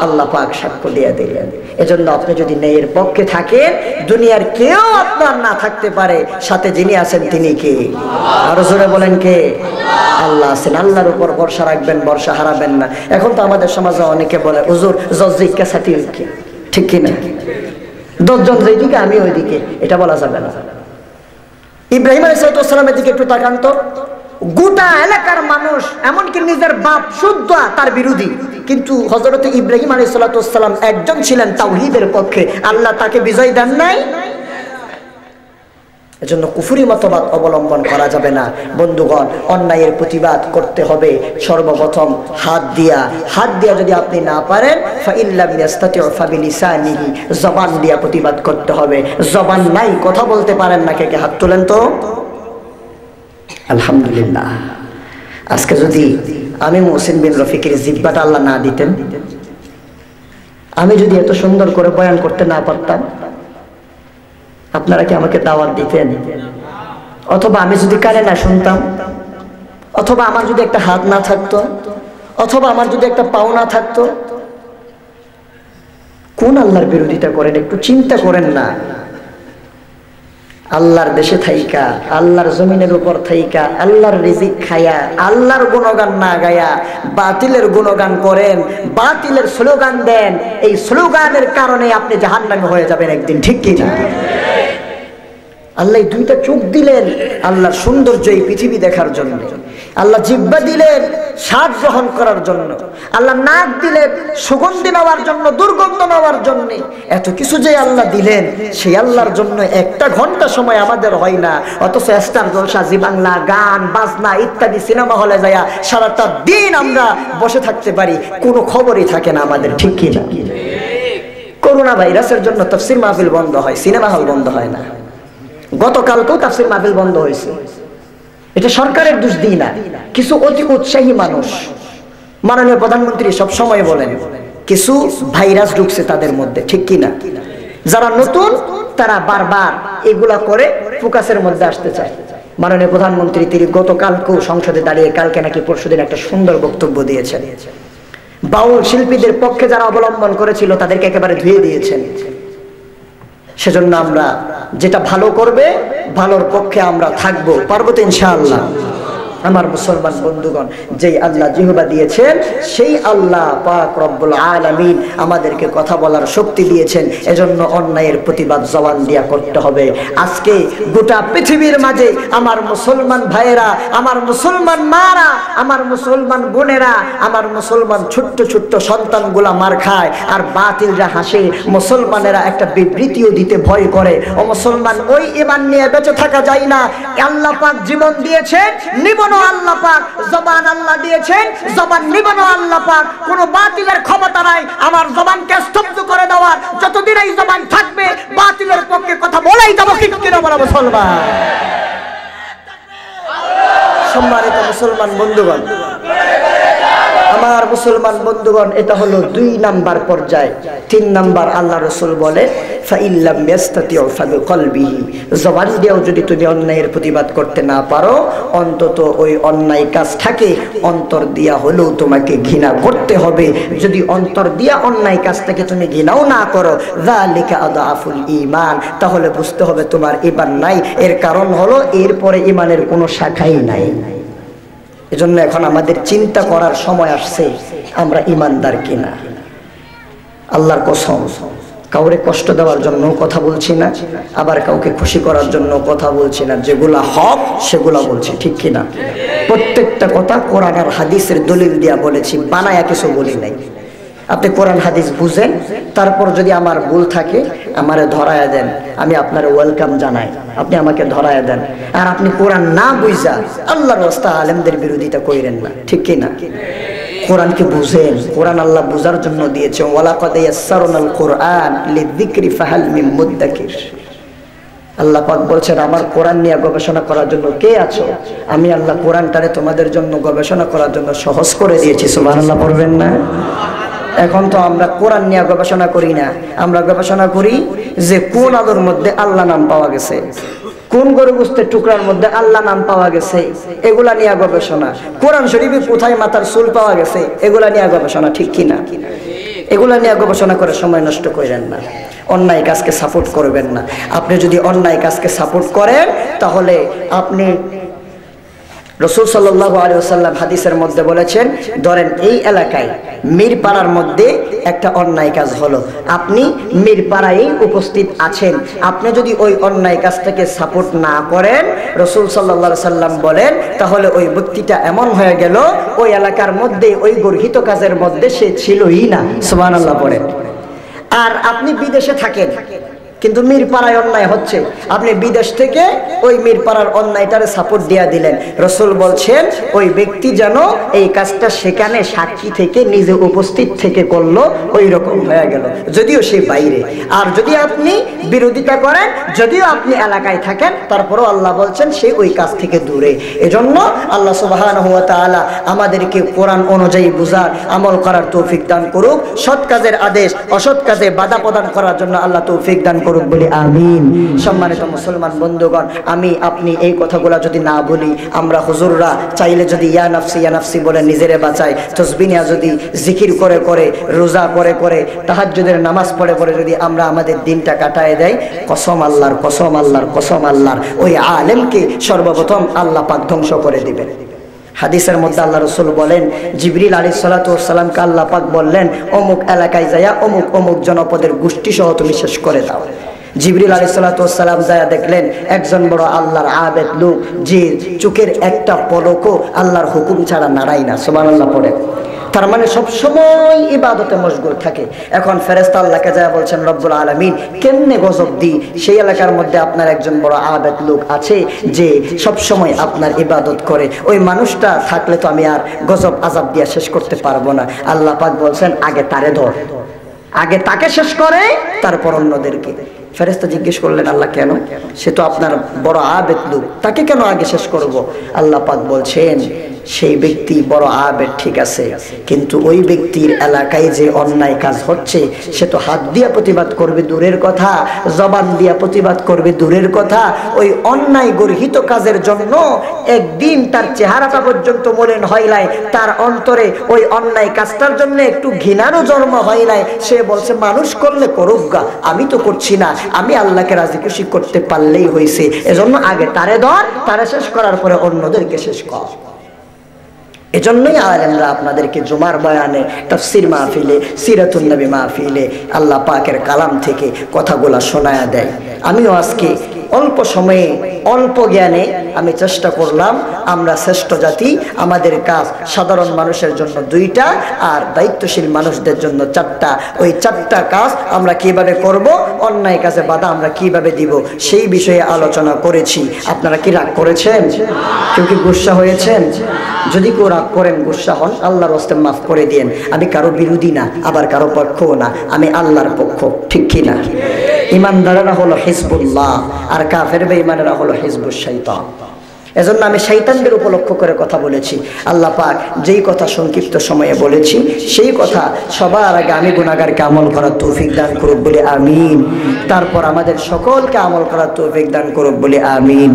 আল্লাহ পাক সাক্ষ্য দিয়ে দিলেন। এজন্য আপনি যদি ন্যায়ের পক্ষে থাকেন, দুনিয়ার কেউ আপনার না থাকতে পারে। সাথে যিনি আছেন, তিনি কে? আরও জোরে বলেন কে? আল্লাহ আছেন। আল্লাহর উপর ভরসা রাখবেন, ভরসা হারাবেন না। এখন তো আমাদের সমাজে অনেকে বলে, হুজুর জজিকা সাথী ঠিক কিনা দশজন যেদিকে আমি ওইদিকে। এটা বলা যাবে না। ইব্রাহিম আলাইসালামের দিকে একটু তাকান তো। গোটা এলাকার মানুষ, এমনকি নিজের বাপ শুদ্ধ তার বিরোধী। কিন্তু হজরত ইব্রাহিম আলী সাল্লাম একজন ছিলেন তাওহিদের পক্ষে। আল্লাহ তাকে বিজয় দেন নাই। এজন্য কুফুরি মতবাদ অবলম্বন করা যাবে না। বন্ধুগণ, অন্যায়ের প্রতিবাদ করতে হবে। সর্বপ্রথম হাত দিয়া হাত দিয়া যদি আপনি না পারেন জবান দিয়া প্রতিবাদ করতে হবে। জবান নাই, কথা বলতে পারেন না, কে কে হাত তোলেন তো? আলহামদুলিল্লাহ। আজকে যদি আমি মোহসিন বিন রফিকের জিব্বাটা আল্লাহ না দিতেন, আমি যদি এত সুন্দর করে বয়ান করতে না পারতাম, আপনারা কি আমাকে দাওয়াত দিতেন? অথবা আমি যদি কানে না শুনতাম, অথবা আমার যদি একটা হাত না থাকতো, অথবা আমার যদি একটা পাও না থাকতো, কোন আল্লাহর বিরোধিতা করেন? একটু চিন্তা করেন না। আল্লাহর দেশে থাইকা, আল্লাহর জমিনের উপর থাইকা, আল্লাহর রিজিক খায়া, আল্লাহর গুণগান না গায়া, বাতিলের গুণগান করেন, বাতিলের স্লোগান দেন, এই স্লোগানের কারণে আপনি জাহান্নামে হয়ে যাবেন একদিন, ঠিক কি না? আল্লাহ দুইটা চোখ দিলেন আল্লাহর সৌন্দর্য এই পৃথিবী দেখার জন্য। আল্লাহ জিব্বা দিলেন স্বাদ গ্রহণ করার জন্য, আল্লাহ নাক দিলেন সুগন্ধি নেওয়ার জন্য, দুর্গন্ধ নেওয়ার জন্য, এত কিছু যে আল্লাহ দিলেন, সেই আল্লাহর জন্য একটা ঘণ্টা সময় আমাদের হয় না। অথচ স্টার জলসা, জি বাংলা, গান, বাজনা ইত্যাদি সিনেমা হলে যায়া সারাটা দিন আমরা বসে থাকতে পারি, কোনো খবরই থাকে না আমাদের, ঠিক কি না? করোনা ভাইরাসের জন্য তফসির মাহফিল বন্ধ হয়, সিনেমা হল বন্ধ হয় না। গতকালকেও তাফসির মাহফিল বন্ধ হয়েছে। এটা সরকারের দোষ দিই না। কিছু অতি উৎসাহী মানুষ। মাননীয় প্রধানমন্ত্রী সব সময় বলেন, কিছু ভাইরাস ঢুকছে তাদের মধ্যে, ঠিক কি না যারা নতুন, তারা বারবার এগুলা করে ফোকাসের মধ্যে আসতে চায়। মাননীয় প্রধানমন্ত্রী, তিনি গতকালকেও সংসদে দাঁড়িয়ে, কালকে নাকি পরশুদিন একটা সুন্দর বক্তব্য দিয়েছেন। বাউল শিল্পীদের পক্ষে যারা অবলম্বন করেছিল, তাদেরকে একেবারে ধুয়ে দিয়েছেন। সেজন্য আমরা যেটা ভালো করবে ভালোর পক্ষে আমরা থাকব। পার্বত ইনশাআল্লাহ। আমার মুসলমান বন্ধুগণ, যেই আল্লাহ জিহবা দিয়েছেন, সেই আল্লাহ পাক রব্বুল আলামিন আমাদেরকে কথা বলার শক্তি দিয়েছেন। এজন্য অন্যায়ের প্রতিবাদ জবান দিয়া করতে হবে। আজকে গোটা পৃথিবীর মাঝে আমার মুসলমান ভাইয়েরা, আমার মুসলমান মারা, আমার মুসলমান বোনেরা, আমার মুসলমান ছোট্ট ছোট্ট সন্তানগুলা মার খায় আর বাতিলরা হাসে। মুসলমানেরা একটা বিবৃতিও দিতে ভয় করে। ও মুসলমান, ওই ইমান নিয়ে বেঁচে থাকা যায় না। আল্লাহ পাক জীবন দিয়েছেন নিবনো আল্লাহ পাক, জবান আল্লাহ দিয়েছেন, জবান নিবানো আল্লাহ পাক। কোনো বাতিলের ক্ষমতা নাই, আমার জবানকে স্তব্ধ করে দেওয়ার। যতদিন এই জবান থাকবে, বাতিলের পক্ষে কথা বলেই যাব কি কিনা বলা মুসলমান? সম্মানিত মুসলমান বন্ধুগণ আমার মুসলমান বন্ধুগণ, এটা হলো দুই নাম্বার পর্যায়। তিন নাম্বার আল্লাহ রসুল বলে জবান দিয়েও যদি তুমি অন্যায়ের প্রতিবাদ করতে না পারো, অন্তত ওই অন্যায় কাজটাকে অন্তর দিয়া হলেও তোমাকে ঘৃণা করতে হবে। যদি অন্তর দিয়া অন্যায় কাজটাকে তুমি ঘৃণাও না করো, যালিকা আদাফুল ইমান তাহলে বুঝতে হবে তোমার ঈমান নাই। এর কারণ হলো, এরপরে ইমানের কোনো শাখাই নাই। এজন্য এখন আমাদের চিন্তা করার সময় আসছে, আমরা ইমানদার কিনা? আল্লাহর কসম, কাউরে কষ্ট দেওয়ার জন্য কথা বলছি না, আবার কাউকে খুশি করার জন্য কথা বলছি না। যেগুলা হক, সেগুলা বলছি, ঠিক কিনা? প্রত্যেকটা কথা কোরআন আর হাদিসের দলিল দিয়া বলেছি, বানায়া কিছু বলি নাই। আপনি কোরআন, হাদিস বুঝেন, তারপর যদি আমার ভুল থাকে, আমারে ধরায়া দেন। আমি আপনার ওয়েলকাম জানাই। আপনি আমাকে ধরায়া দেন। আর আপনি কোরআন না বুঝা আল্লাহর রাস্তা আলেমদের বিরোধিতা কইরেন না। ঠিক কি না কোরআনকে বুঝেন। কোরআন আল্লাহ বুঝার জন্য দিয়েছে, ওয়ালাকাদ ইয়াসসারনাল কোরআন লিযিকরি ফাহাল মিন মুদ্দাকির। আল্লাহ পাক বলছেন, আমার কোরআন নিয়ে গবেষণা করার জন্য কে আছো? আমি আল্লাহ কোরআনটারে তোমাদের জন্য গবেষণা করার জন্য সহজ করে দিয়েছি। সুবহানাল্লাহ পড়বেন না? এখন তো আমরা কোরআন নিয়ে গবেষণা করি না। আমরা গবেষণা করি যে কোন আলোর মধ্যে আল্লাহ নাম পাওয়া গেছে। কোন গরু টুকরার মধ্যে আল্লাহ নাম পাওয়া গেছে, এগুলা নিয়ে গবেষণা। কোরআন শরীফে কোথায় মাথার চুল পাওয়া গেছে, এগুলা নিয়ে গবেষণা, ঠিক কিনা এগুলা নিয়ে গবেষণা করে সময় নষ্ট করেন না। অন্যায় কাজকে সাপোর্ট করবেন না। আপনি যদি অন্যায় কাজকে সাপোর্ট করেন, তাহলে আপনি রসুল সাল্লাহ আলিয়াল্লাম হাদিসের মধ্যে বলেছেন, ধরেন এই এলাকায় মিরপাড়ার মধ্যে একটা অন্যায় কাজ হলো। আপনি মিরপাড়ায় উপস্থিত আছেন, আপনি যদি ওই অন্যায় কাজটাকে সাপোর্ট না করেন, রসুল সাল্লা সাল্লাম বলেন, তাহলে ওই ব্যক্তিটা এমন হয়ে গেল, ওই এলাকার মধ্যে, ওই গর্হিত কাজের মধ্যে সে ছিলই না। সুমান আল্লাহ বলেন আর আপনি বিদেশে থাকেন কিন্তু মিরপাড়ায় অন্যায় হচ্ছে। আপনি বিদেশ থেকে ওই মিরপাড়ার অন্যায়টারে সাপোর্ট দিয়া দিলেন। রসুল বলছেন, ওই ব্যক্তি যেন এই কাজটা সেখানে সাক্ষী থেকে নিজে উপস্থিত থেকে করল ওই রকম হয়ে গেল। যদিও সে বাইরে। আর যদি আপনি বিরোধিতা করেন, যদিও আপনি এলাকায় থাকেন, তারপরও আল্লাহ বলছেন সে ওই কাজ থেকে দূরে। এজন্য আল্লাহ সুবাহান হুয়া তাআলা আমাদেরকে কোরআন অনুযায়ী বুঝার, আমল করার তৌফিক দান করুক। সৎ কাজের আদেশ, অসৎ কাজে বাধা প্রদান করার জন্য আল্লাহ তৌফিক দান করুক। বলি আমিন। সম্মানিত মুসলমান বন্ধুগণ, আমি, আপনি এই কথাগুলো যদি না বলি, আমরা হুজুররা চাইলে যদি ইয়া নাফসি ইয়া নাফসি বলে নিজেরে বাঁচাই তসবিনিয়া যদি জিকির করে করে, রোজা করে করে, তাহাজ্জুদের নামাজ পড়ে পড়ে যদি আমরা আমাদের দিনটা কাটায় দেয় কসম আল্লাহর কসম আল্লাহর কসম আল্লাহর, ওই আলেমকে সর্বপ্রথম আল্লাহ পাক ধ্বংস করে দিবেন। হাদিসের মধ্যে আল্লাহ রসুল বলেন, জিবরিল আলী সালাতামকে আল্লাহ পাক বললেন, অমুক এলাকায় যাইয়া অমুক অমুক জনপদের গোষ্ঠী সহ তুমি শেষ করে দাও। জিবরিল আলী সালাতাম যায়া দেখলেন, একজন বড় আল্লাহর আবেদ লোক, যে চোখের একটা পলকও আল্লাহর হুকুম ছাড়া নাড়াই না। সোমান আল্লাহ পড়ে। তার মানে সব সময় ইবাদতে মশগুল থাকে। এখন ফেরেস্তা আল্লাহকে যায় বলছেন, রব্বুল আলমিন, কেমনে গজব দি সেই এলাকার মধ্যে আপনার একজন বড় আবেদ লোক আছে যে সব সময় আপনার ইবাদত করে। ওই মানুষটা থাকলে তো আমি আর গজব আজাব দিয়া শেষ করতে পারব না। আল্লাহ পাক বলছেন, আগে তারে ধর। আগে তাকে শেষ করে, তারপর অন্যদেরকে। ফেরেস্তা জিজ্ঞেস করলেন, আল্লাহ কেন? সে তো আপনার বড় আবেদ লোক। তাকে কেন আগে শেষ করব? আল্লাহ পাক বলছেন সেই ব্যক্তি বড় আবেদ ঠিক আছে। কিন্তু ওই ব্যক্তির এলাকায় যে অন্যায় কাজ হচ্ছে, সে তো হাত দিয়া প্রতিবাদ করবে দূরের কথা, জবান দিয়া প্রতিবাদ করবে দূরের কথা। ওই অন্যায় গর্হিত কাজের জন্য একদিন তার চেহারাটা পর্যন্ত মলিন হয় নাই। তার অন্তরে ওই অন্যায় কাজটার জন্য একটু ঘৃণারও জন্ম হয় নাই। সে বলছে, মানুষ করলে করুক গা, আমি তো করছি না। আমি আল্লাহকে রাজি খুশি করতে পারলেই হয়েছে এজন্য আগে তারে ধর, তারে শেষ করার পরে অন্যদেরকে শেষ কর। এজন্যই আলেমরা আপনাদেরকে জুমার বয়ানে তফসির মাহফিলে সিরাতুল নবী মাহফিলে আল্লাহ পাকের কালাম থেকে কথাগুলা শোনায়া দেয়। আমিও আজকে অল্প সময়ে, অল্প জ্ঞানে আমি চেষ্টা করলাম, আমরা শ্রেষ্ঠ জাতি, আমাদের কাজ সাধারণ মানুষের জন্য দুইটা আর দায়িত্বশীল মানুষদের জন্য চারটা। ওই চারটা কাজ আমরা কীভাবে করব, অন্যায় কাজে বাধা আমরা কীভাবে দিব, সেই বিষয়ে আলোচনা করেছি। আপনারা কি রাগ করেছেন? কেউ কি গুসা হয়েছেন? যদি কেউ রাগ করেন, গুসা হন, আল্লাহর হস্তে মাফ করে দিন আমি কারও বিরোধী না, আবার কারও পক্ষও না, আমি আল্লাহর পক্ষ, ঠিক কি না ইমানদারেরা হলো হিজবুল্লাহ আর কাফের বেঈমানেরা হলো হিজবুল শৈতান এজন্য আমি শৈতানদের উপলক্ষ করে কথা বলেছি। আল্লাহ পাক যেই কথা সংক্ষিপ্ত সময়ে বলেছি, সেই কথা সবার আগে আমি গুণাগারকে আমল করার তৌফিক দান করুক বলে আমিন। তারপর আমাদের সকলকে আমল করার তৌফিক দান করুক বলে আমিন।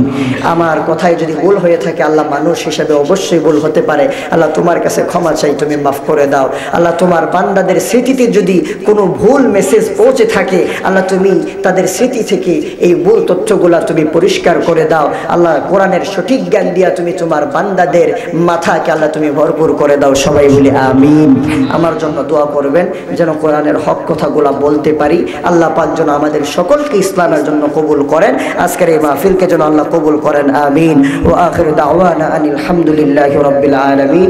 আমার কথায় যদি ভুল হয়ে থাকে, আল্লাহ মানুষ হিসেবে অবশ্যই ভুল হতে পারে। আল্লাহ তোমার কাছে ক্ষমা চাই, তুমি মাফ করে দাও। আল্লাহ তোমার বান্দাদের স্মৃতিতে যদি কোনো ভুল মেসেজ পৌঁছে থাকে, আল্লাহ তুমি তাদের স্মৃতি থেকে এই ভুল তথ্যগুলা তুমি পরিষ্কার করে দাও। আল্লাহ কোরআনের সঠিক জ্ঞান দিয়া তুমি তোমার বান্দাদের মাথাকে আল্লাহ তুমি ভরপুর করে দাও। সবাই বলে, আমিন। আমার জন্য দোয়া করবেন, যেন কোরআনের হক কথাগুলা বলতে পারি। আল্লাহ পাক যেন আমাদের সকলকে ইসলামের জন্য কবুল করেন। আজকের এই মাহফিলকে যেন আল্লাহ কবুল করেন। আমিন। ও আখির দাওয়ানা আনিল হামদুলিল্লাহি রাব্বিল আলামিন।